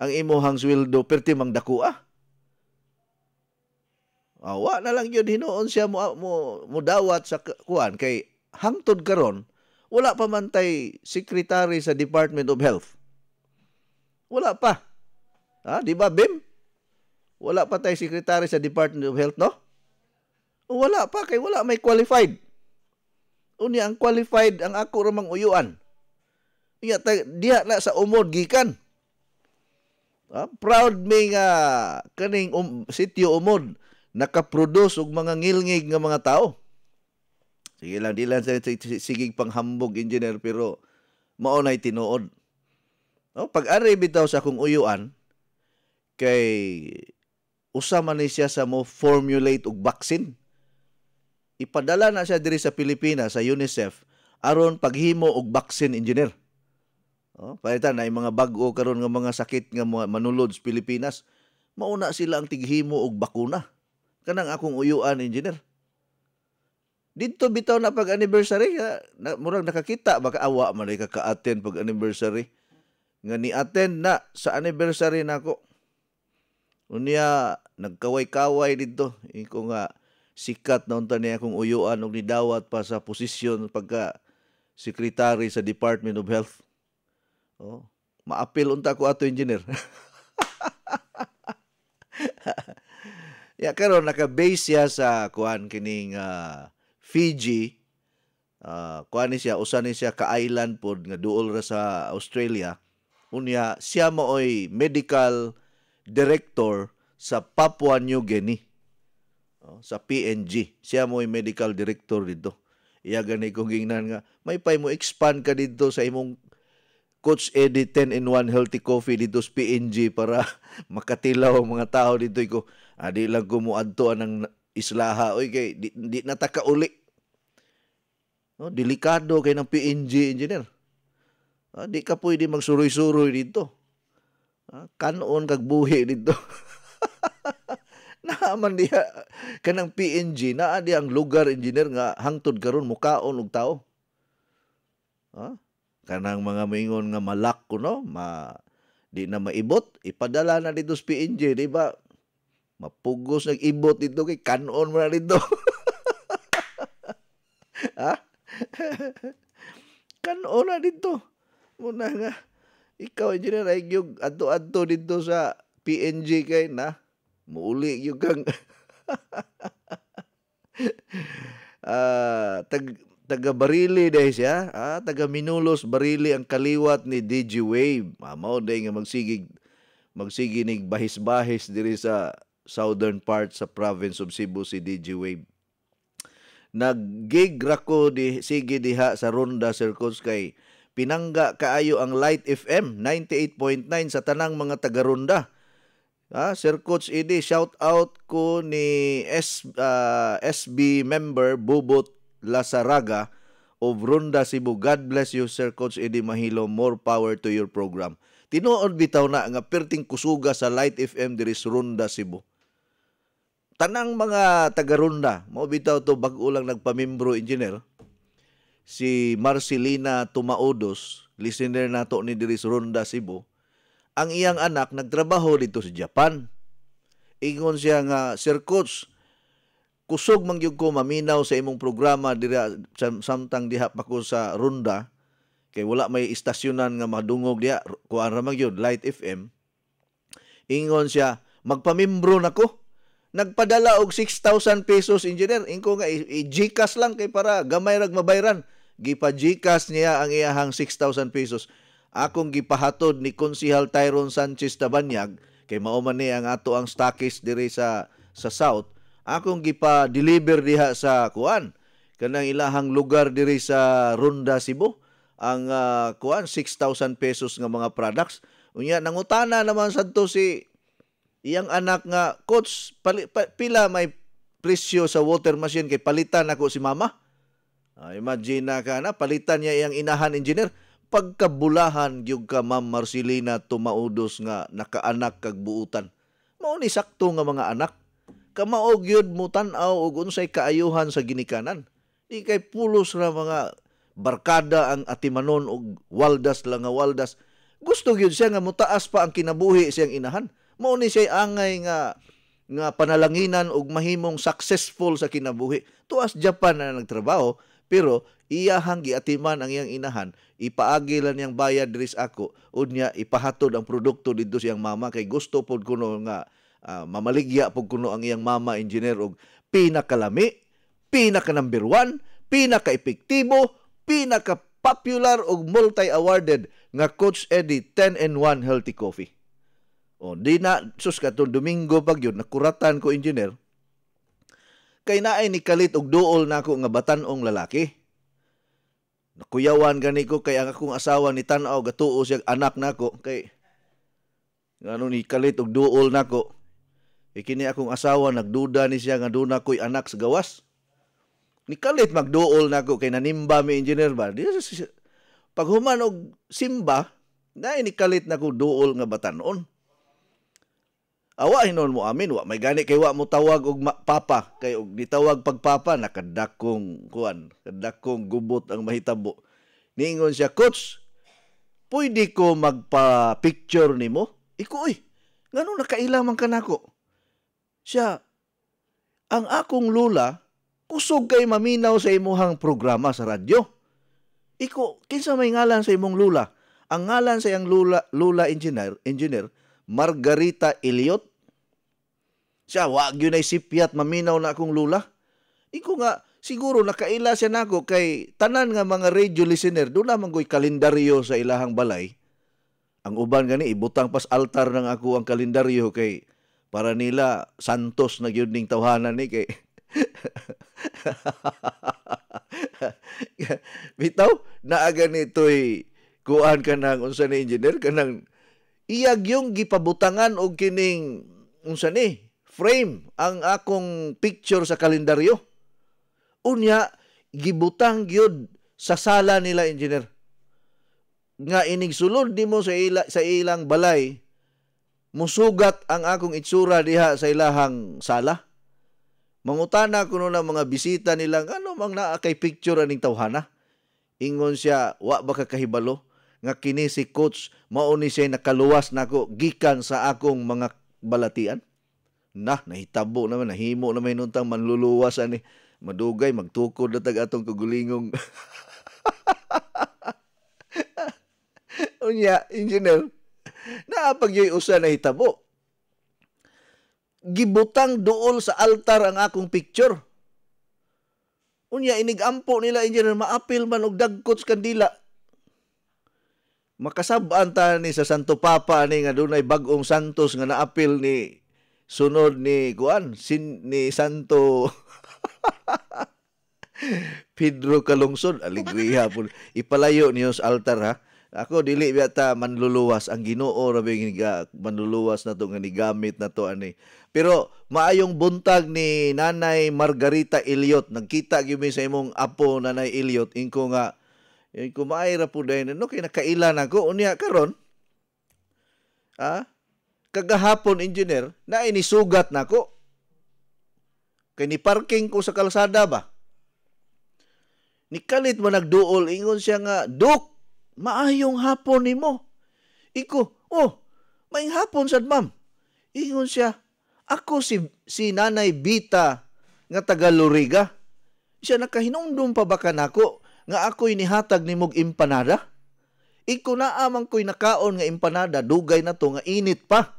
ang imuhang sweldo perti mang dakua. Awa na lang yun hinuon siya mo, mo, mo dawat sa kuan kay hangtod karon wala pa man tay secretary sa Department of Health. Wala pa. Ha, di ba Bim? Wala pa tay secretary sa Department of Health, no? Wala pa kay wala may qualified. Unya ang qualified ang ako ramang uyuan. Iya diha na sa umod gikan. Ah, proud me nga kaning um, sitio umod nakaproduce og mga ngilngig nga mga tao. Sige lang, di lang sigig panghambog engineer pero mao nay tinuod. No, pag ari bitaw sa akong uyuan kay usa man ni siya sa mo formulate og vaccine. Ipadala na siya diri sa Pilipinas sa UNICEF aron paghimo og vaccine engineer. Oh, palitan na mga bag-o karon nga mga sakit nga manulod sa Pilipinas, mauna sila ang tighimo og bakuna. Kanang akong uyuan engineer. Dito bitaw na pag anniversary nga na, murag nakakita baka awa man ay kaka-attend pag anniversary. Nga ni attend na sa anniversary nako. Unya nagkaway-kaway dito. Iko nga sikat na unta niya akong uyuan og nidawat pa sa posisyon pagka secretary sa Department of Health. Oh, maapil unta ko ato engineer. [LAUGHS] ya karon naka-base siya sa kuan kining ah, Fiji. Uh, kuan ni siya usa ni siya ka island pod nga duol ra sa Australia. Unya siya maoy medical director sa Papua New Guinea. Oh, sa PNG. Siya mo'y medical director dito. Iya gani kong gingnan nga, may pay mo expand ka dito sa imong Coach Eddie 10 in 1 healthy coffee dito sa PNG para [LAUGHS] makatilaw ang mga tao dito ko. Adi lang ko mo adto anang islaha oy kay di, di nataka uli. No, delikado kay ng PNG engineer. Ah, di ka pwede magsuroy-suroy dito. Ah, kanon kag buhi dito. [LAUGHS] Naaman diha kanang PNG naa di ang lugar engineer nga hangtod karon mukaon og tao. Ha? Kanang mga mingon nga malak no, ma di na maibot, ipadala na dito sa PNG, di ba? Mapugos nag-ibot dito kay kanon mo na dito. ha? [LAUGHS] kanon na dito. Muna nga, ikaw engineer ay yung adto-adto dito sa PNG kay na muuli yung kang [LAUGHS] ah tag taga Barili dahil siya ah taga Minulos Barili ang kaliwat ni DJ Wave mao day nga magsigig magsiginig bahis-bahis diri sa southern part sa province of Cebu si DJ Wave naggig ra ko di sige diha sa Ronda Circus kay pinangga kaayo ang Light FM 98.9 sa tanang mga taga Ronda Ah, Sir Coach Edi, shout out ko ni S, ah, SB member Bubot Lasaraga of Ronda Cebu. God bless you, Sir Coach Edi Mahilo. More power to your program. Tinuod bitaw na nga perting kusuga sa Light FM diri sa Ronda Cebu. Tanang mga taga Ronda, mo bitaw to bag-o lang nagpamimbro engineer. Si Marcelina Tumaudos, listener nato ni diri sa Ronda Cebu ang iyang anak nagtrabaho dito sa Japan. Ingon siya nga, Sir Coach, kusog man gyud ko maminaw sa imong programa sam- samtang diha pa ko sa Ronda kay wala may istasyonan nga madungog diha kuan ra man gyud Light FM. Ingon siya, magpamimbro nako. Nagpadala og 6,000 pesos engineer. Inko nga i-GCash lang kay para gamay rag mabayran. Gipa GCash niya ang iyahang 6,000 pesos. Akong gipahatod ni Konsihal Tyrone Sanchez Tabanyag kay mao man ni ang ato ang stockist diri sa sa South. Akong gipa-deliver diha sa kuan. Kanang ilahang lugar diri sa Ronda Cebu. Ang ah, kuan 6,000 pesos nga mga products. Unya nangutana naman sadto si iyang anak nga coach pali, pa- pila may presyo sa water machine kay palitan ako si mama Ah, imagine na ka na palitan niya iyang inahan engineer pagkabulahan gyud ka Ma'am Marcelina tumaudos nga nakaanak kag buutan. Mao ni sakto nga mga anak. Kamaog gyud mo tan-aw og unsay kaayuhan sa ginikanan. Di kay pulos ra mga barkada ang atimanon og waldas lang nga waldas. Gusto gyud siya nga mutaas pa ang kinabuhi siyang inahan. Mao ni siya angay nga nga panalanginan og mahimong successful sa kinabuhi. Tuas Japan na nagtrabaho pero iyahang giatiman ang iyang inahan ipaagi lang niyang bayad diri ako unya ipahatod ang produkto didto siyang mama kay gusto pod kuno nga ah, mamaligya pod kuno ang iyang mama engineer og pinakalami pinaka number one pinaka epektibo pinaka popular og multi-awarded nga Coach Eddie 10 and 1 healthy coffee. O di na sus katong Domingo pag nakuratan ko engineer kay naay ni kalit og duol nako nga batan-ong lalaki. Nakuyawan gani ko kay ang akong asawa ni tan-aw gatuo siya anak nako kay ngano ni kalit og duol nako. Ikini akong asawa nagduda ni siya nga duna ko'y anak sa gawas. Ni kalit magduol nako kay nanimba mi engineer ba. Di sa- sa- Pag human og simba, na ni kalit nako duol nga batanon. Awa hinon mo amin wa may gani kay wa mo tawag og papa kay og nitawag pagpapa nakadakong kuan kadakong gubot ang mahitabo. Niingon siya, "Coach, pwede ko magpa-picture nimo?" Iko oy, ngano nakailaman ka nako? Siya, ang akong lula kusog kay maminaw sa imuhang programa sa radyo. Iko, kinsa may ngalan sa imong lula? Ang ngalan sa iyang lula, lula engineer, engineer Margarita Elliot. Siya, wag yun ay sipyat, maminaw na akong lula. Iko nga, siguro nakaila siya nako kay tanan nga mga radio listener, doon naman ko'y kalendaryo sa ilahang balay. Ang uban gani, ibutang pas altar ng ako ang kalendaryo kay para nila santos na gyud ning tawhanan ni kay [LAUGHS] Bitaw, naaga nito'y kuan ka ng unsa ni engineer kanang iyag yung gipabutangan og kining unsa ni frame ang akong picture sa kalendaryo. Unya gibutang gyud sa sala nila engineer. Nga inig sulod di mo sa ila, sa ilang balay musugat ang akong itsura diha sa ilahang sala. Mangutana ko na mga bisita nila, ano mang naa kay picture aning tawhana. Ingon siya, wa ba ka kahibalo? Nga kini si coach, mao ni siya nakaluwas nako gikan sa akong mga balatian. Na, nahitabo naman, nahimo naman nuntang manluluwas ani. Madugay, magtukod na tag atong kagulingong. [LAUGHS] Unya, engineer, naapag yo'y usa na hitabo gibutang duol sa altar ang akong picture. Unya inigampo nila engineer maapil man og dagkots kandila. Makasab-an ta ni sa Santo Papa ni nga dunay bag-ong santos nga naapil ni sunod ni kuan sin ni Santo [LAUGHS] Pedro Kalungsod aligriha po. Ipalayo niyo sa altar ha? Ako dili biyata manluluwas? Ang Ginoo ra manluluwas na to nga nigamit na to ani? Pero maayong buntag ni Nanay Margarita Eliot nagkita gyud sa imong apo Nanay Eliot ingko nga ingko maayra po dahil no kay nakaila nako unya karon ah kagahapon engineer na inisugat nako kay ni parking ko sa kalsada ba Nikalit mo nagduol, ingon siya nga, Dok, maayong hapon ni mo. Iko, oh, maing hapon sad ma'am. Ingon siya, ako si, si Nanay Bita nga taga Luriga. Siya nakahinumdum pa ba ka nako nga ako'y nihatag ni mog empanada? Iko na amang ko'y nakaon nga empanada, dugay na to nga init pa.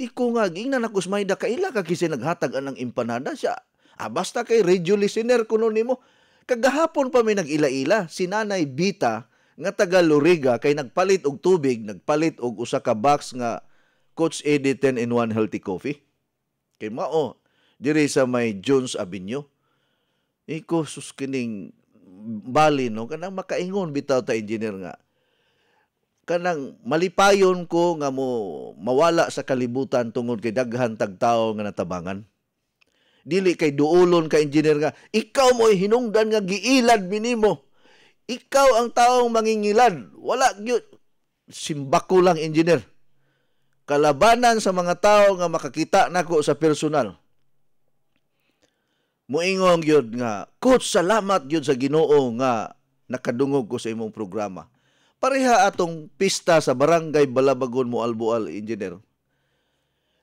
Iko nga, gingnan ako smayda kaila ka kasi naghatag anang empanada siya. Ah, basta kay radio listener kuno nimo. Kagahapon pa may nag-ila-ila, si Nanay Bita nga taga Luriga kay nagpalit og tubig, nagpalit og usa ka box nga Coach Eddie 10 in 1 healthy coffee. Kay mao diri sa may Jones Avenue. Iko sus kining bali no kanang makaingon bitaw ta engineer nga kanang malipayon ko nga mo mawala sa kalibutan tungod kay daghan tag tawo nga natabangan. Dili kay duolon ka engineer nga ikaw mo hinungdan nga giilad binimo ikaw ang taong mangingilad. Wala gyud simbako lang engineer. Kalabanan sa mga tao nga makakita nako sa personal. Muingong gyud nga coach salamat gyud sa Ginoo nga nakadungog ko sa imong programa pareha atong pista sa barangay Balabagon mo Albual engineer.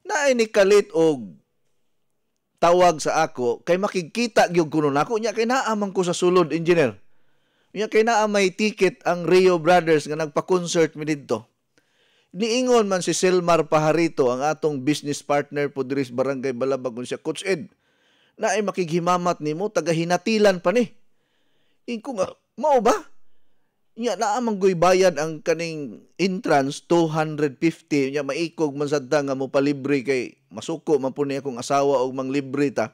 Na ni kalit og tawag sa ako kay makikita gyud kuno nako nya kay naamang ko sa sulod engineer. Nya kay naa may ticket ang Rio Brothers nga nagpa-concert mi didto. Niingon man si Selmar Paharito ang atong business partner po diri sa barangay Balabagon siya Coach Ed na ay makighimamat nimo taga hinatilan pa ni. Ingko nga mao ba nya naa man goy bayad ang kaning entrance 250 nya maikog man sadta nga mo palibre kay masuko man po akong asawa og manglibre ta.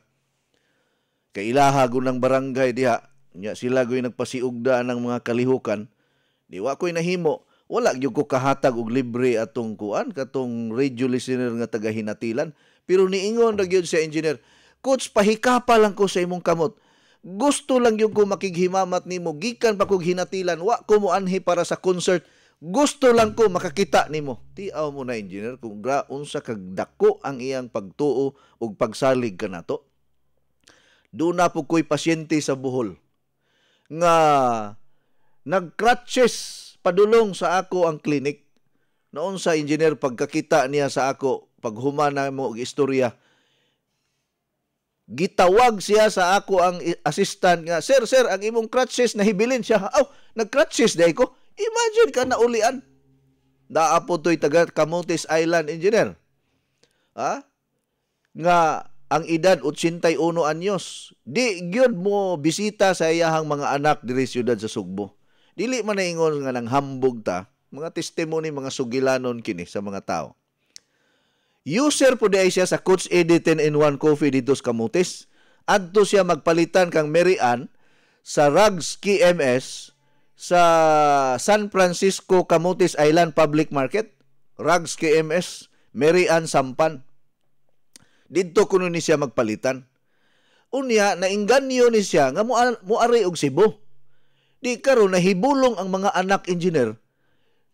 Kay ilaha ng barangay diha. Nya sila goy nagpasiugda ng mga kalihukan. Di wa koy nahimo. Wala gyud ko kahatag og libre atong kuan katong radio listener nga taga hinatilan pero niingon ra gyud sa engineer coach pahikapa lang ko sa imong kamot gusto lang yung ko makighimamat nimo gikan pa kog hinatilan wa ko mo anhi para sa concert Gusto lang ko makakita nimo. Tiaw mo na engineer kung gra unsa kag dako ang iyang pagtuo ug pagsalig kanato. Doon na po ko'y pasyente sa Bohol nga nag-crutches padulong sa ako ang klinik. Noon sa engineer pagkakita niya sa ako paghumana mo og istorya gitawag siya sa ako ang assistant nga, Sir, sir, ang imong crutches nahibilin siya. Aw, nag-crutches day ko. Imagine ka na ulian. Daapo to'y taga Camotes Island engineer. Ha? Nga ang edad 81 anyos. Di gyud mo bisita sa iyahang mga anak diri siyudad sa Sugbo. Dili man na ingon nga nang hambog ta, mga testimony, mga sugilanon kini sa mga tao. User po di siya sa Coach Eddie 10 in 1 coffee dito sa Camotes. Adto siya magpalitan kang Mary Ann sa Rugs KMS sa San Francisco Camotes Island Public Market. Rugs KMS, Mary Ann Sampan. Dito kuno ni siya magpalitan. Unya, nainganyo ni siya nga mua- muari og Cebu. Di karon nahibulong ang mga anak engineer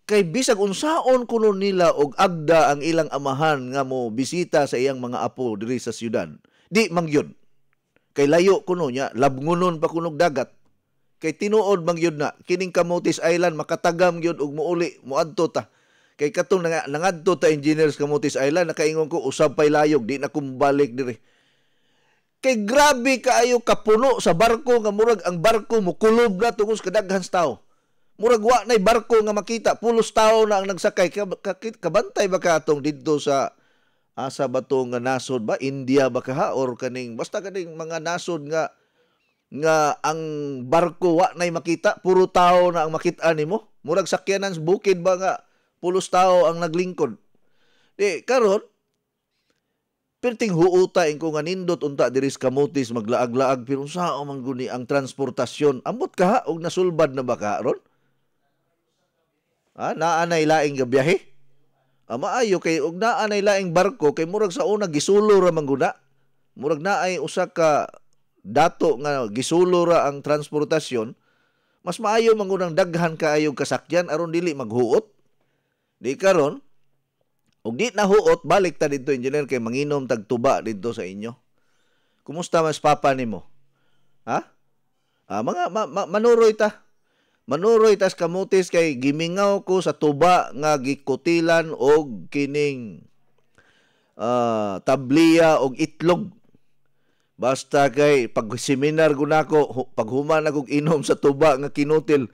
kay bisag unsaon kuno nila og agda ang ilang amahan nga mo bisita sa iyang mga apo diri sa syudad. Di mangyod. Kay layo kuno nya labngunon pa kunog dagat. Kay tinuod mangyod na kining Camotes Island makatagam gyud og muuli muadto ta. Kay katong nga nangadto ta engineers Camotes Island nakaingon ko usab pay layog di na kumbalik diri. Kay grabe kaayo kapuno sa barko nga murag ang barko mo kulob na tungod kadaghan sa tao. Murag wa nay barko nga makita, pulos tao na ang nagsakay. Kabantay ba ka atong didto sa asa ba to nga nasod ba? India ba ka? Or kaning, basta kaning mga nasod nga nga ang barko wa nay makita, puro tao na ang makita nimo. Murag sakyanan sa bukid ba nga pulos tao ang naglingkod. Di karon perting huuta ko nga nindot unta diri sa kamutis maglaag-laag pero sao man guni ang transportasyon ambot ka og nasulbad na ba ka ron ha naanay laing nga biyahe ah, maayo kay og naanay laing barko kay murag sa una gisulo ra man murag naay usa ka dato nga gisulo ra ang transportasyon mas maayo man gunang daghan kaayong kasakyan aron dili maghuot di karon ug di nahuot, balik ta dito engineer kay manginom tagtuba dito sa inyo. Kumusta mas papa nimo? Ha? Ah, mga ma, ma, manuroy ta. Manuroy tas kamutis kay gimingaw ko sa tuba nga gikutilan og kining ah, tabliya og itlog. Basta kay pag seminar ko nako, hu- pag human akong inom sa tuba nga kinutil,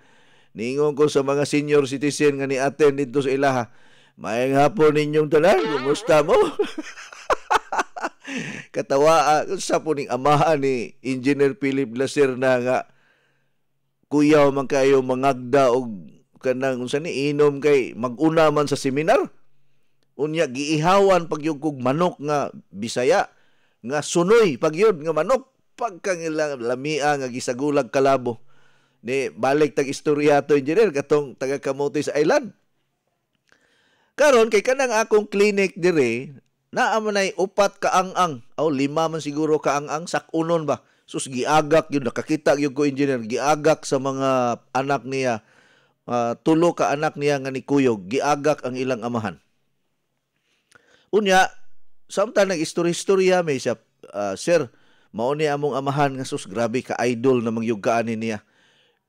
ningon ko sa mga senior citizen nga ni attend dito sa ilaha, Mayang hapon ninyong tanan, kumusta mo? [LAUGHS] Katawa, uh, sa po ning amahan ni Engineer Philip Lacer na nga, kuyaw man kayo mangagda og kanang unsa ni inom kay maguna man sa seminar. Unya giihawan pag yung kog manok nga Bisaya nga sunoy pag yun nga manok pagkang ilang lamia nga gisagulag kalabo. Ni balik tag istorya to engineer katong taga Camotes Island. Karon kay kanang akong clinic dire, naa man upat ka ang-ang. O lima man siguro ka ang-ang sakunon ba. Sus giagak yun nakakita gyud ko engineer giagak sa mga anak niya. ah, tulo ka anak niya nga ni Kuyog giagak ang ilang amahan. Unya, samtang nag-istorya-istorya may siya, ah, Sir, mao ni among amahan nga sus grabe ka idol na mangyugaan niya.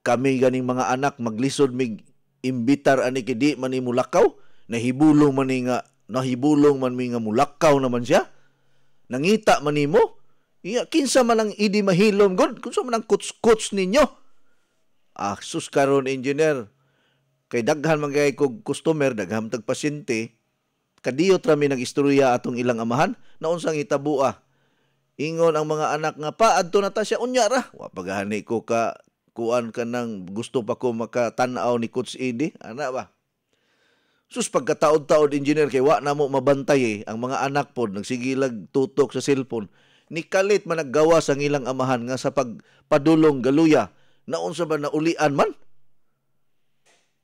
Kami ganing mga anak maglisod mig imbitar ani kidi man ni mulakaw, nahibulong man ni nga nahibulong man mi nga mulakaw naman siya. Nangita man nimo. Iya kinsa man ang idi mahilom god, kunsa man ang kuts-kuts ninyo. Ah, sus karon engineer. Kay daghan man kay kog customer, daghan tag pasyente, kadiyot rami nag istorya atong ilang amahan na unsang itabua. Ingon ang mga anak nga pa adto na ta siya unya ra. Wa pagahani ko ka kuan ka nang gusto pa ko makatanaw ni Coach Edi. Ana ba? Sus pagkataod-taod engineer kay wa na mo mabantay eh. Ang mga anak pod nagsigilag tutok sa cellphone. Ni kalit man naggawa sa ilang amahan nga sa pagpadulong galuya. Naon sa ba naulian man?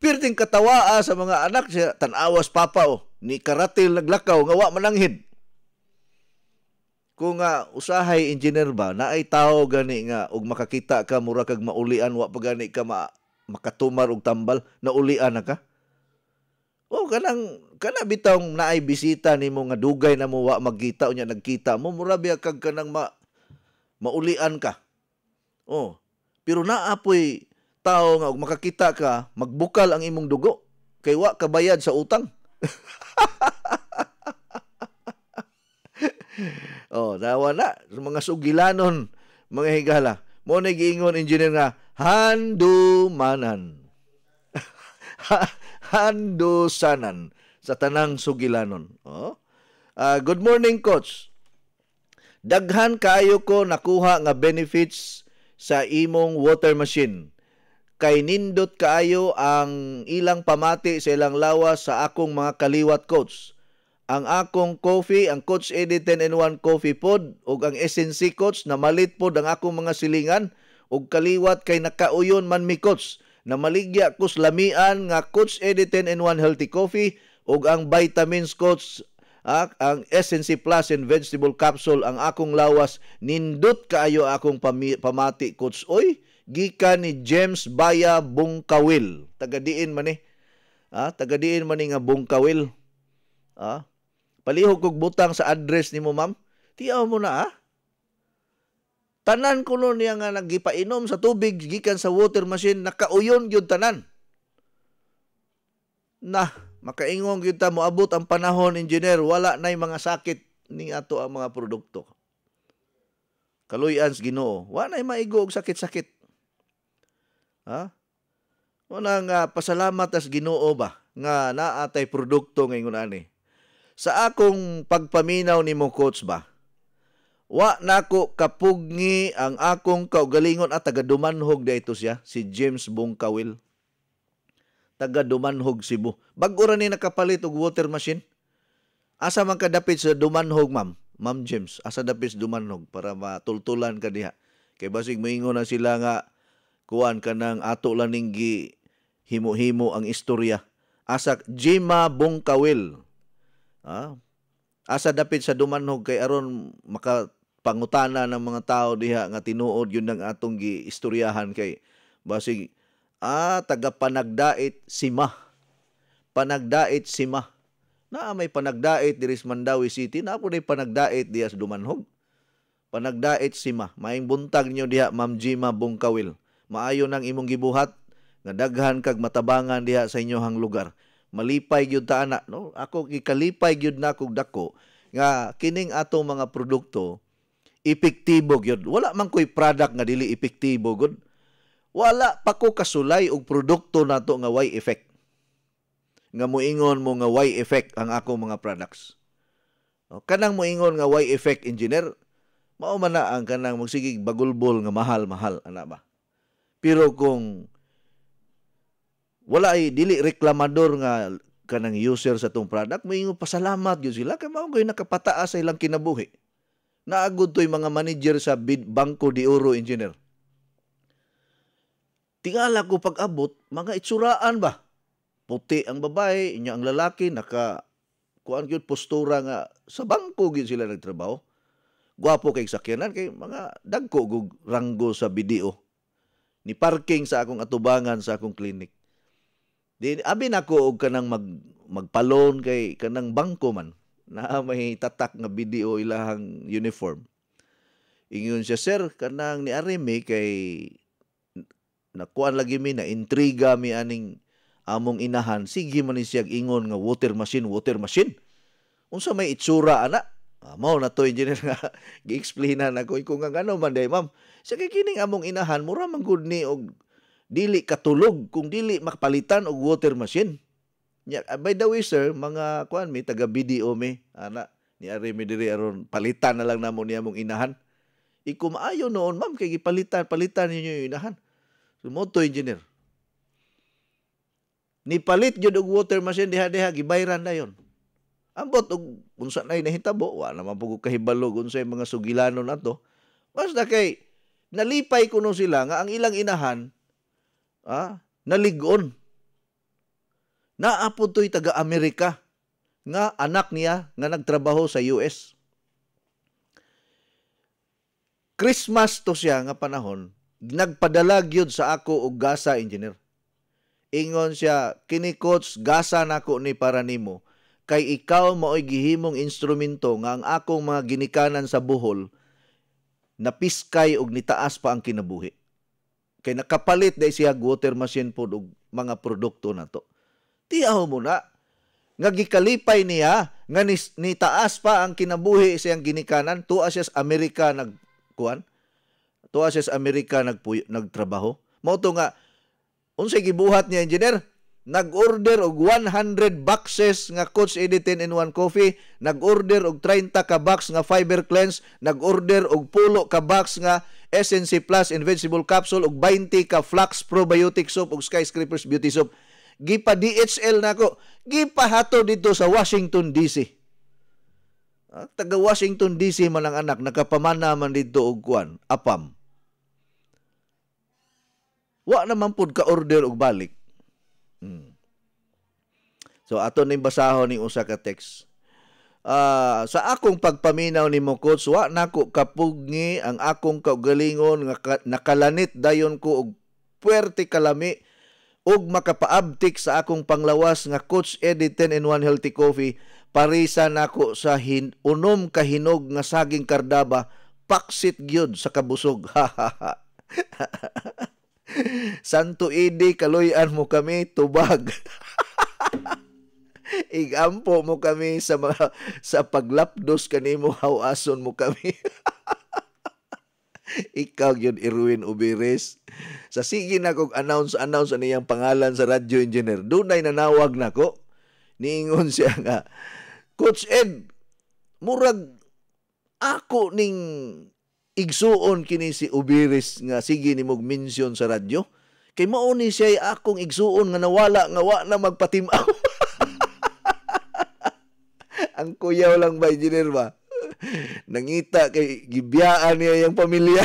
Pirting katawaa sa mga anak siya tanawas papa o ni karatil naglakaw nga wa mananghid. Kung nga usahay engineer ba na ay tao gani nga ug makakita ka mura kag maulian wa pa gani ka ma, makatumar og tambal naulian na ka. Oh, kanang kana bitong naay bisita nimo nga dugay na mo wa magkita unya nagkita mo mura biya kag kanang ma maulian ka. Oh. Pero naapoy tao nga makakita ka, magbukal ang imong dugo kay wa ka bayad sa utang. [LAUGHS] oh, dawa na mga sugilanon mga higala. Mo na giingon engineer nga handumanan. [LAUGHS] handusanan sa tanang sugilanon. Oh. Ah, good morning coach. Daghan kaayo ko nakuha nga benefits sa imong water machine. Kay nindot kaayo ang ilang pamati sa ilang lawas sa akong mga kaliwat coach. Ang akong coffee, ang Coach Eddie 10-in-1 Coffee Pod ug ang SNC Coach na malit pod ang akong mga silingan ug kaliwat kay nakauyon man mi coach na maligya kus lamian nga Coach Eddie 10-in-1 Healthy Coffee ug ang vitamins coach ah, ang SNC Plus and Vegetable Capsule ang akong lawas. Nindot kaayo akong pamati coach. Oy gikan ni James Baya Bungkawil. Tagadiin man ni ah tagadiin man ni nga Bungkawil. Ah palihog kog butang sa address nimo ma'am. Tiyaw mo na ah tanan kuno niya nga nagipainom sa tubig gikan sa water machine nakauyon gyud tanan. Na makaingon gyud ta moabot ang panahon engineer wala nay mga sakit ning ato ang mga produkto. Kaluyan sa Ginoo wa nay maigo og sakit-sakit. Ha? Wala nga pasalamat as Ginoo ba nga naatay produkto ngayon ani. Sa akong pagpaminaw nimo coach ba, wa nako kapugni ang akong kaugalingon at taga Dumanhog dayto siya, si James Bungkawil. Taga Dumanhog Cebu. Bag-o ra ni nakapalit og water machine. Asa man kadapit sa Dumanhog, ma'am? Ma'am James, asa dapit sa Dumanhog para matultulan ka diha. Kay basig moingon na sila nga kuan ka ng ato lang ning gi himo-himo ang istorya. Asa Jima Bungkawil. Ah, asa dapit sa Dumanhog kay aron makapangutana ng mga tao diha nga tinuod yun ang atong giistoryahan kay basig ah taga panagdait sima. Panagdait sima. Na may panagdait diri sa Mandawi City, na po panagdait diha sa Dumanhog. Panagdait sima. Maing buntag nyo diha Ma'am Jima Bungkawil. Maayo nang imong gibuhat nga daghan kag matabangan diha sa inyohang lugar. Malipay gyud ta ana, no? Ako gikalipay gyud na kog dako nga kining atong mga produkto epektibo gyud. Wala man koy product nga dili epektibo gud. Wala pa ko kasulay og produkto nato nga way effect. Nga moingon mo nga way effect ang akong mga products. Kanang moingon nga way effect engineer, mao man na ang kanang magsigig bagulbol nga mahal-mahal ana ba. Pero kung wala ay dili reklamador nga kanang user sa tong product, moingon pasalamat gyud sila kay mao gyud nakapataas sa ilang kinabuhi. Naagod to'y mga manager sa Bangko de Oro engineer. Tingala ko pag-abot, mga itsuraan ba? Puti ang babae, inya ang lalaki, naka kuan gyud postura nga sa bangko gyud sila nagtrabaho. Gwapo kay sakyanan kay mga dagko gug ranggo sa BDO. Ni parking sa akong atubangan sa akong clinic. Di abi nako og kanang mag magpalon kay kanang bangko man [LAUGHS] na may tatak nga BDO ilahang uniform. Ingon siya, sir, kanang ni Arimi kay nakuan lagi mi na intriga mi aning among inahan. Sige man ni siya ingon nga water machine water machine. Unsa may itsura ana? Ah, mao na to engineer [LAUGHS] nga gi-explainan ako kung nga ano man day ma'am? Sa kay kining among inahan mura man gud ni og dili katulog kung dili makapalitan og water machine nya ah, by the way sir mga kuan mi taga BDO mi ana ni ari diri aron palitan na lang namo niya among inahan Iku maayo noon ma'am kay gipalitan palitan ninyo yung inahan Moto engineer. Ni palit jud og water machine diha-diha gibayran na yon. Ambot og unsa nay nahitabo wa naman pug kahibalo unsay mga sugilanon ato. Basta kay nalipay kuno sila nga ang ilang inahan ah naligon. Naapod to'y taga Amerika nga anak niya nga nagtrabaho sa US. Christmas to siya nga panahon nagpadala gyud sa ako og gasa engineer. ingon siya kini coach gasa nako ni para nimo kay ikaw mao'y gihimong instrumento nga ang akong mga ginikanan sa buhol napiskay og nitaas pa ang kinabuhi kay nakapalit dai siya water machine pod og mga produkto nato tiyaw mo na. Nga gikalipay niya nga nis, nitaas pa ang kinabuhi siyang ginikanan. Tuwa siya sa Amerika nag kuan tuwa siya sa Amerika nagpuy, nagtrabaho. Mao to nga unsay gibuhat niya engineer? Nag-order og 100 boxes nga Coach 10 in 1 coffee, nag-order og 30 ka box nga Fiber Cleanse, nag-order og pulo ka box nga SNC Plus Invincible Capsule. Og 20 ka Flax Probiotic Soap. Ug Skyscrapers Beauty Soap. Gipa DHL nako, gipahato dito sa Washington DC. Ah, taga Washington DC man ang anak nakapamana man dito og kuan, apam. Wa naman pud ka order og balik. Hmm. So ato ning basahon ni usa ka text. Ah, sa akong pagpaminaw nimo coach, wa nako kapugni ang akong kaugalingon nga ka- nakalanit dayon ko og puwerte kalami ug makapaabtik sa akong panglawas nga coach Eddie 10 in 1 healthy coffee parisa nako sa hin- unom ka hinog nga saging kardaba paksit gyud sa kabusog. [LAUGHS] [LAUGHS] Santo Idi, kaloyan mo kami, tubag. [LAUGHS] Igampo mo kami sa mga, sa paglapdos kanimo hawason mo kami. [LAUGHS] Ikaw yun, Irwin Ubiris. Sa sige na kong announce-announce ano yung pangalan sa radio engineer. Doon ay nanawag na ko. Niingon siya nga, Coach Ed, murag ako ning igsuon kini si Ubiris nga sige ni mog mention sa radyo. Kay mao ni siya akong igsuon nga nawala nga wa na magpatimaw. [LAUGHS] Ang kuyaw lang ba engineer ba? Nangita kay gibiyaan niya yung pamilya.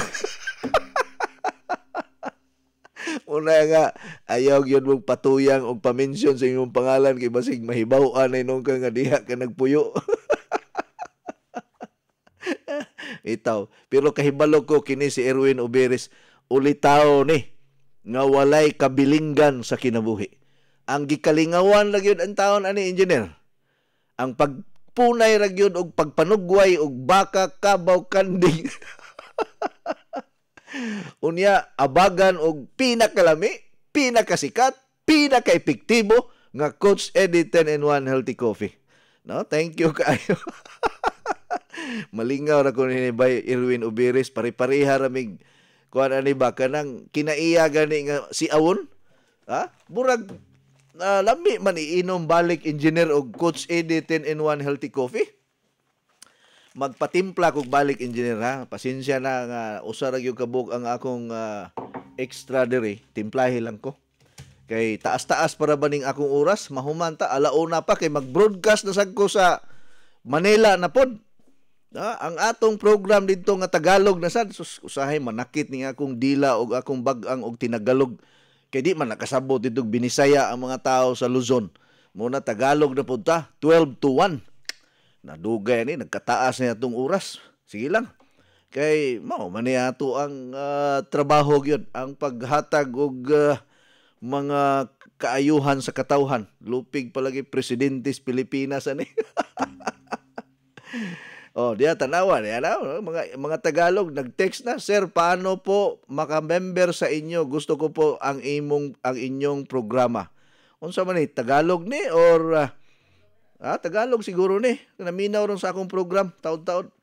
Una nga, ayaw yun mong patuyang o pamention sa inyong pangalan kay basig mahibaw-an na inong ka nga diha ka nagpuyo. [LAUGHS] Itaw. Pero kahibalo ko kini si Erwin Uberes, ulitaw ni nga walay kabilinggan sa kinabuhi. Ang gikalingawan lang yun ang taon ani engineer. Ang pagpunay ra gyud og pagpanugway og baka kabaw kanding. [LAUGHS] Unya abagan og pinakalami, pinakasikat, pinaka-epektibo nga Coach Eddie 10 in 1 Healthy Coffee. No, thank you kaayo. [LAUGHS] Malingaw ra ko ni Bay Irwin Ubiris pare-pareha ramig kuan ani ba kanang kinaiya gani nga si Awon? Ha? Murag uh, lami man iinom balik engineer og Coach Eddie 10 in 1 Healthy Coffee. Magpatimpla kog balik engineer ha. Pasensya na nga usa ra gyud kabog ang akong ah, extra diri. Timplahi lang ko. Kay taas-taas para baning akong oras, mahuman ta alauna pa kay mag-broadcast na sad ko sa Manila na pod. Ah, ang atong program dito nga Tagalog na sad usahay manakit ni akong dila og akong bag-ang og tinagalog. Kay di man nakasabot dito binisaya ang mga tao sa Luzon. Muna Tagalog na pud ta 12 to 1. Nadugay ni nagkataas na atong oras. Sige lang. Kay mao man ang ah, trabaho gyud ang paghatag og ah, mga kaayuhan sa katawhan. Lupig palagi presidente sa Pilipinas ani. [LAUGHS] Oh, diya tanawa diya na oh, mga mga Tagalog nag-text na, "Sir, paano po maka-member sa inyo? Gusto ko po ang imong ang inyong programa." Unsa man ni Tagalog ni or ah, ah, Tagalog siguro ni. Naminaw ron sa akong program taon-taon.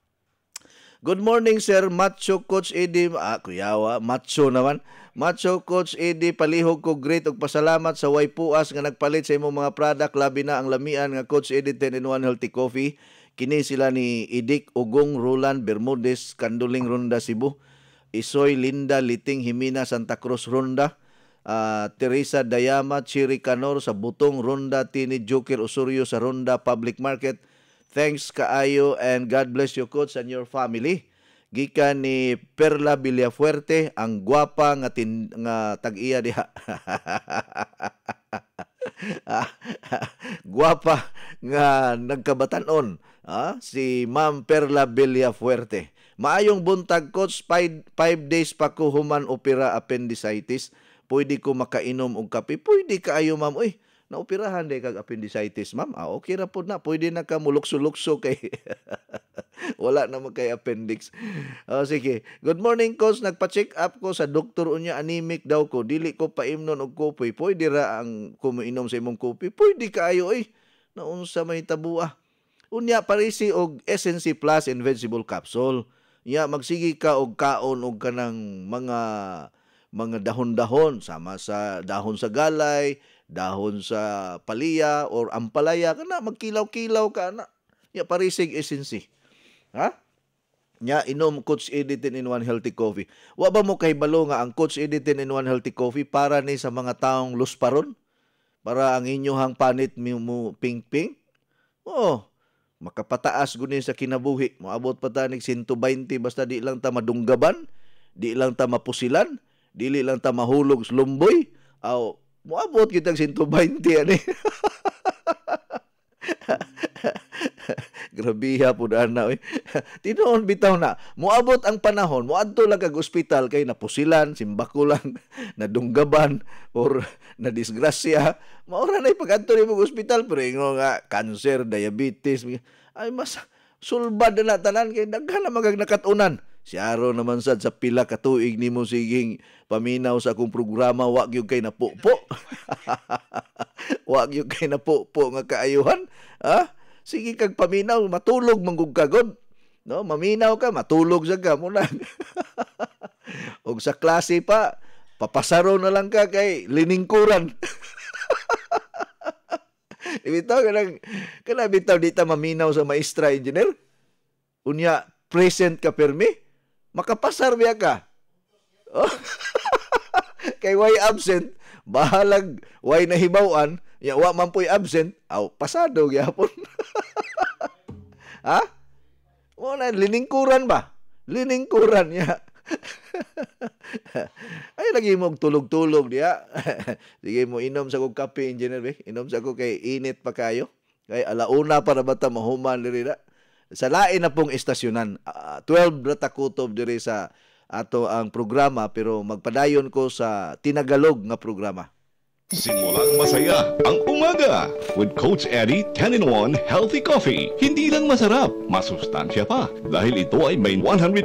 Good morning, Sir Macho Coach Eddie. Ah, kuyawa, macho naman. Macho Coach Eddie, palihog ko great og pasalamat sa way puas nga nagpalit sa imong mga product labi na ang lamian nga Coach Eddie 10 in 1 Healthy Coffee. Kini sila ni Idik Ugong Roland Bermudez Kanduling Ronda Cebu. Isoy Linda Liting Himina Santa Cruz Ronda. Ah, Teresa Dayama Chiri Canor sa Butong Ronda Tini Joker Osorio sa Ronda Public Market. Thanks kaayo and God bless you coach and your family. Gikan ni Perla Villafuerte ang gwapa nga tin, nga tag-iya diha. [LAUGHS] [LAUGHS] gwapa nga nagkabatanon ah, si Ma'am Perla Villafuerte. Maayong buntag coach 5 days pa ko human opera appendicitis. pwede ko makainom og kape. Pwede kaayo ma'am. Uy, naoperahan day kag appendicitis ma'am. Ah, okay ra pod na. Pwede na ka mulukso-lukso kay [LAUGHS] wala na kay appendix. Oh, sige. Good morning, coach. Nagpa-check up ko sa doktor unya anemic daw ko. Dili ko paimnon og kopi. Pwede ra ang kumiinom sa imong kopi. Pwede kaayo eh. Naunsa may tabua. Unya parisi og SNC Plus Invincible Capsule. Ya magsigi ka og kaon og kanang mga mga dahon-dahon sama sa dahon sa galay, dahon sa palaya or ampalaya kana magkilaw-kilaw ka na. Ya parisig SNC. Ha? Nya inom Coach 10 in 1 healthy coffee. Wa ba mo kay balo nga ang Coach 10 in 1 healthy coffee para ni sa mga taong lusparon? Para ang inyong panit mo ping-ping? Oo. Makapataas guni sa kinabuhi. Moabot pa ta nig 120 basta di lang ta madunggaban, di lang ta mapusilan, dili lang ta mahulog sa lumboy. Aw, moabot kita 120 ani. [LAUGHS] [LAUGHS] Grabiha po na oy. [LAUGHS] Tinuon bitaw na. Moabot ang panahon, moadto lang kag ospital kay napusilan, simbakulan, [LAUGHS] nadunggaban or na disgrasya. Maura na pag-adto nimo sa ospital pero ingo nga cancer, diabetes. Ay mas sulbad na tanan kay daghan na magag nakatunan. Si Aro naman sad sa pila ka tuig nimo siging paminaw sa akong programa wa gyud kay napupo. [LAUGHS] wa gyud kay napupo nga kaayuhan. Ha? Sige kag paminaw matulog manggug kagod. No, maminaw ka, matulog sa ka muna. [LAUGHS] Og sa klase pa, papasaro na lang ka kay liningkuran. [LAUGHS] Ibitaw ka lang, kana bitaw di ta maminaw sa maestra engineer. Unya, present ka permi, makapasar biya ka. Oh. [LAUGHS] kay way absent, bahalag way nahibawan, ya wa man po'y absent, aw pasado gyapon. [LAUGHS] ha? Mo na liningkuran ba? Liningkuran ya. [LAUGHS] Ay lagi mo og tulog-tulog diya. Sige mo inom sa kog kape engineer be. Inom sa ko kay init pa kayo. Kay alauna para bata mahuman diri na. Sa lain na pong estasyonan. Ah, 12 rata kutob diri sa ato ang programa pero magpadayon ko sa tinagalog nga programa. Simulang masaya ang umaga with Coach Eddie 10-in-1 Healthy Coffee. Hindi lang masarap, masustansya pa dahil ito ay may 100%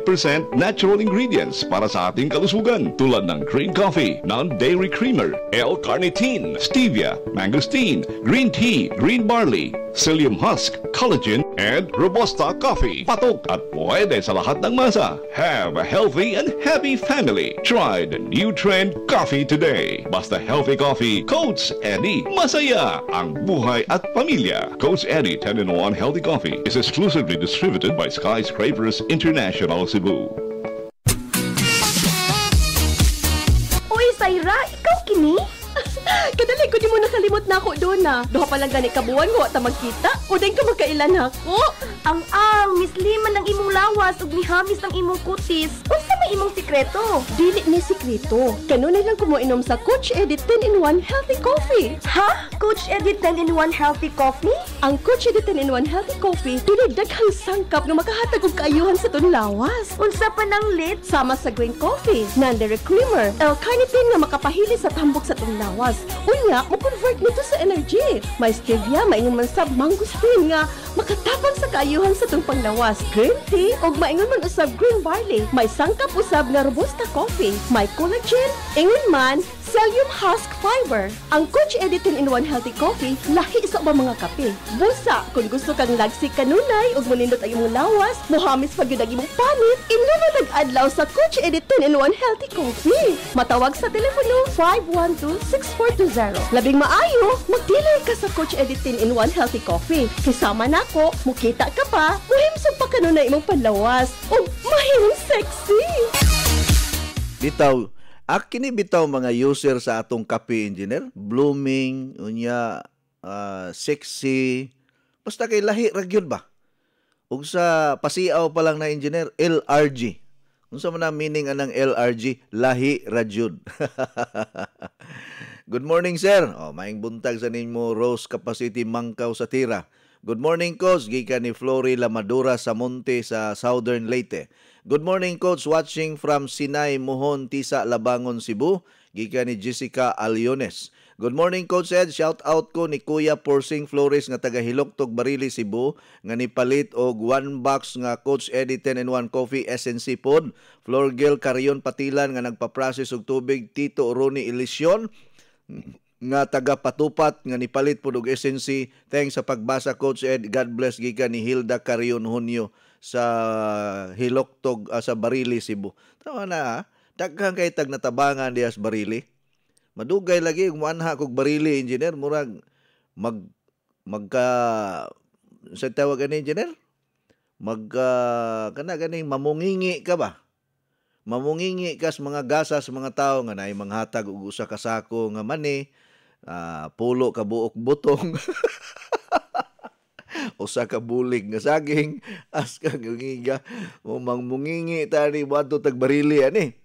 natural ingredients para sa ating kalusugan tulad ng green coffee, non-dairy creamer, L-carnitine, stevia, mangosteen, green tea, green barley, psyllium husk, collagen, and Robusta coffee. Patok at pwede sa lahat ng masa. Have a healthy and happy family. Try the new trend coffee today. Basta healthy coffee, Coach Eddie. Masaya ang buhay at pamilya. Coach Eddie 10-in-1 Healthy Coffee is exclusively distributed by Skyscrapers International Cebu. Uy, Saira, ikaw kini? Kadali ko di mo nakalimot na ako doon na. Duha pa lang gani kabuan ko ta magkita. O din ka magkailan ako. Ang ang, misliman ang imong lawas ug mihamis ang imong kutis. Unsa may imong sikreto? Dili ni sikreto. Kanunay lang ko mo inom sa Coach Edit 10-in-1 Healthy Coffee. Ha? Coach Edit 10-in-1 Healthy Coffee? Ang Coach Edit 10-in-1 Healthy Coffee, dili daghang sangkap nga makahatag og kaayuhan sa tong lawas. Unsa pa nang lit? Sama sa green coffee, non-dairy creamer, L-carnitine nga makapahili sa tambok sa tong lawas. Unya, mo convert nito sa energy. May stevia, maingon man sab mangosteen nga makatapang sa kaayuhan sa tong panglawas. Green tea ug maingon man usab green barley. May sangkap usab nga robusta coffee. May collagen, ingon man Psyllium husk fiber. Ang Coach Editin in One Healthy Coffee, lahi sa ubang mga kape. Busa, kung gusto kang lagsik kanunay ug manindot ang imong lawas, muhamis pag yun ang imong panit, inuman nag-adlaw sa Coach Editin in One Healthy Coffee. Matawag sa telepono 512-6420. Labing maayo, magdilay ka sa Coach Editin in One Healthy Coffee. Kisama na ko, mukita ka pa, muhimsog pa kanunay imong panlawas. ug mahimong sexy! Bitaw, akini bitaw mga user sa atong kape engineer, blooming, unya ah, sexy, basta kay lahi ra ba? Ug sa pasiaw pa lang na engineer, LRG. Unsa man ang meaning anang LRG? Lahi ra. [LAUGHS] Good morning, sir. Oh, maing buntag sa ninyo Rose Capacity Mangkaw sa Tira. Good morning, Coach. Gikan ni Flory Lamadura sa Monte sa Southern Leyte. Good morning, Coach. Watching from Sinay, Mohon, Tisa, Labangon, Cebu. gikan ni Jessica Aliones. Good morning Coach Ed, shout out ko ni Kuya Porsing Flores nga taga Hiloctog Barili Cebu nga nipalit og one box nga Coach Eddie 10 and 1 coffee SNC pod. Floor Girl Carion Patilan nga nagpa-process og tubig Tito Ronnie Ilisyon nga taga Patupat nga nipalit pod og SNC. Thanks sa pagbasa Coach Ed. God bless gikan ni Hilda Carion Hunyo sa Hiloctog ah, sa Barili Cebu. Tawa na ha. Daghang kay tag natabangan diya sa Barili. Madugay lagi kung anha kog Barili engineer murag mag magka sa tawag ani engineer mag ah, kana ganing mamungingi ka ba mamungingi ka sa mga gasa sa mga tao nga naay manghatag og usa ka sako nga mani ah, pulo ka buok butong [LAUGHS] usa ka bulig nga saging [LAUGHS] as ka ngiga mo mangmungingi tani bato tag barili ani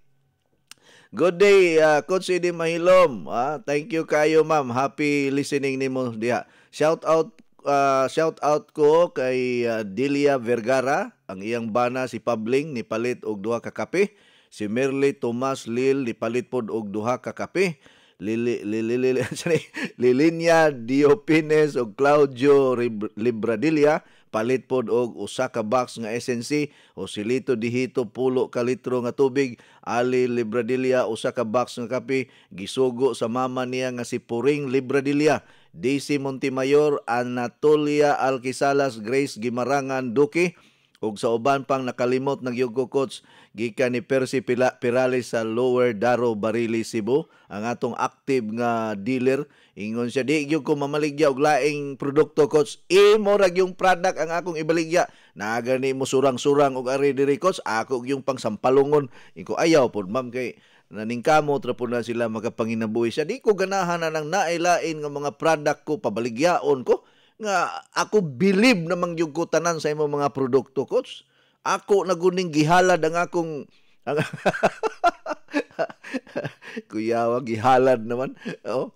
Good day, uh, Coach Eddie Mahilom. Ah, thank you kayo, ma'am. Happy listening nimo diha. Shout out uh, shout out ko kay uh, Delia Vergara, ang iyang bana si Pabling ni palit og duha ka kape. Si Merly Tomas Lil ni palit pod og duha ka kape. Lili, lili, lili, [LAUGHS] sorry, Lilinia Diopines o Claudio Libradilla palit pod og usa ka box nga SNC o silito dihito pulo ka litro nga tubig Ali Libradilla usa ka box nga kape gisugo sa mama niya nga si Puring Libradilla Daisy Montemayor Anatolia Alquisalas Grace Gimarangan Duque ug sa uban pang nakalimot ng Yugo Coach gikan ni Percy Pirales sa Lower Daro Barili Cebu ang atong active nga dealer. Ingon siya di gyud ko mamaligya og laing produkto coach imo ra yung product ang akong ibaligya. Na gani mo surang-surang og ari diri coach ako yung pangsampalungon. Iko ayaw pod ma'am kay naningkamo tra po na sila magapanginabuhi siya. Di ko ganahan na nang nailain nga mga product ko pabaligyaon ko nga ako believe namang yung ko tanan sa imong mga produkto coach. Ako naguning gihalad ang akong ang [LAUGHS] Kuya, wag gihalad naman. Oh.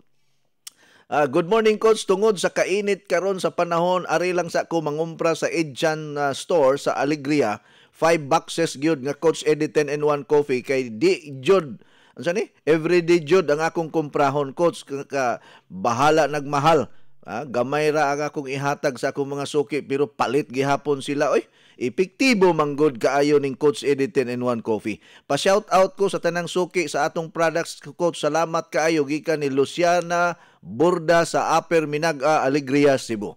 Ah, good morning coach. Tungod sa kainit karon sa panahon ari lang sa ko mangumpra sa Edjan ah, store sa Alegria. Five boxes gyud nga coach Eddie 10 and 1 coffee. Kay di jud unsa ni? Everyday jud ang akong kumprahon coach. Ka bahala nagmahal Ah, gamay ra ang akong ihatag sa akong mga suki pero palit gihapon sila. Oy, epektibo manggod kaayo ning Coach 10 and 1 Coffee. Pa-shout out ko sa tanang suki sa atong products coach. Salamat kaayo gikan ni Luciana Borda sa Upper Minaga Alegria Cebu.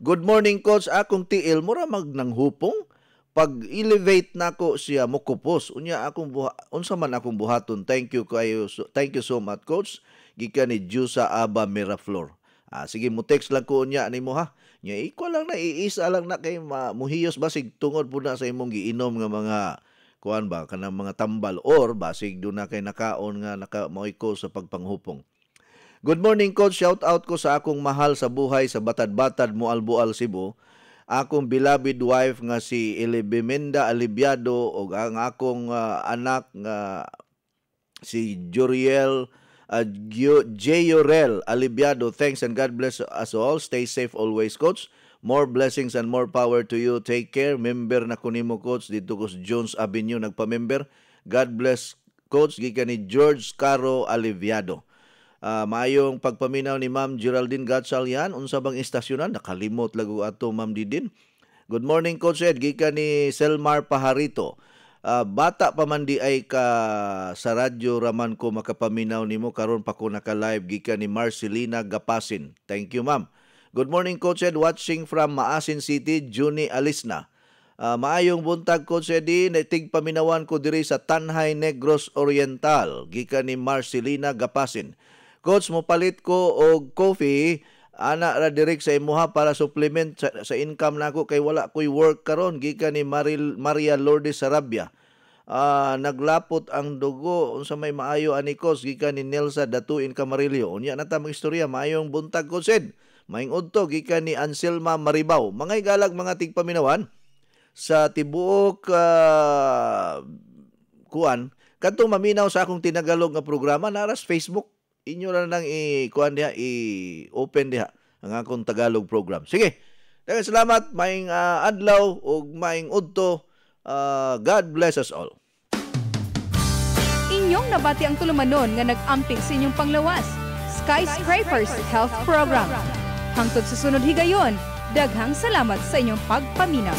Good morning coach, akong tiil mura mag nanghupong pag elevate nako siya mukupos unya akong buha unsa man akong buhaton thank you kayo so, thank you so much coach gikan ni Jusa Aba Miraflor Ah, sige mo text lang ko unya nimo ha. Nya iko lang na iisa lang na kay ma, muhiyos basig tungod po na sa imong giinom nga mga kuan ba kanang mga tambal or basig do na kay nakaon nga naka moiko sa pagpanghupong. Good morning coach, shout out ko sa akong mahal sa buhay sa Batad-Batad Mualbual Cebu. Akong beloved wife nga si Elibimenda Alibiado o ang akong ah, anak nga si Joriel uh, J.Orel Alibiado. Thanks and God bless us all. Stay safe always, Coach. More blessings and more power to you. Take care. Member na kunimo, Coach. Dito ko Jones Avenue, nagpa-member. God bless, Coach. Gikan ni George Caro Aliviado. Uh, maayong pagpaminaw ni Ma'am Geraldine Gatsal yan. Unsa bang istasyonan? Nakalimot lagu ato, Ma'am Didin. Good morning, Coach Ed. Gikan ni Selmar Paharito. Ah, bata pa man di ay ka sa radyo raman ko makapaminaw nimo karon pa ko naka-live gikan ni Marcelina Gapasin. Thank you, ma'am. Good morning, Coach Ed. Watching from Maasin City, Juni Alisna. Ah, maayong buntag, Coach Eddie. Naitig paminawan ko diri sa Tanhay Negros Oriental. Gikan ni Marcelina Gapasin. Coach, mo palit ko og coffee ana ra direk sa imuha para supplement sa, sa income nako kay wala koy work karon gikan ni Maril, Maria Lourdes Sarabia. Ah, naglapot ang dugo unsa may maayo anikos gikan ni Nelsa Datuin Camarillo. Unya na ta istorya maayong buntag ko sed. Maing udto gikan ni Anselma Maribaw. Mga igalag mga tigpaminawan sa tibuok ah, kuan kadto maminaw sa akong tinagalog nga programa naras Facebook inyo na nang i-kuan diha, i-open diha ang akong Tagalog program. Sige, daghang salamat, maing ah, adlaw ug maing udto. Ah, God bless us all. inyong nabati ang tulumanon nga nag-amping sa inyong panglawas. Skyscrapers Health Program. Hangtod sa sunod higayon, daghang salamat sa inyong pagpaminaw.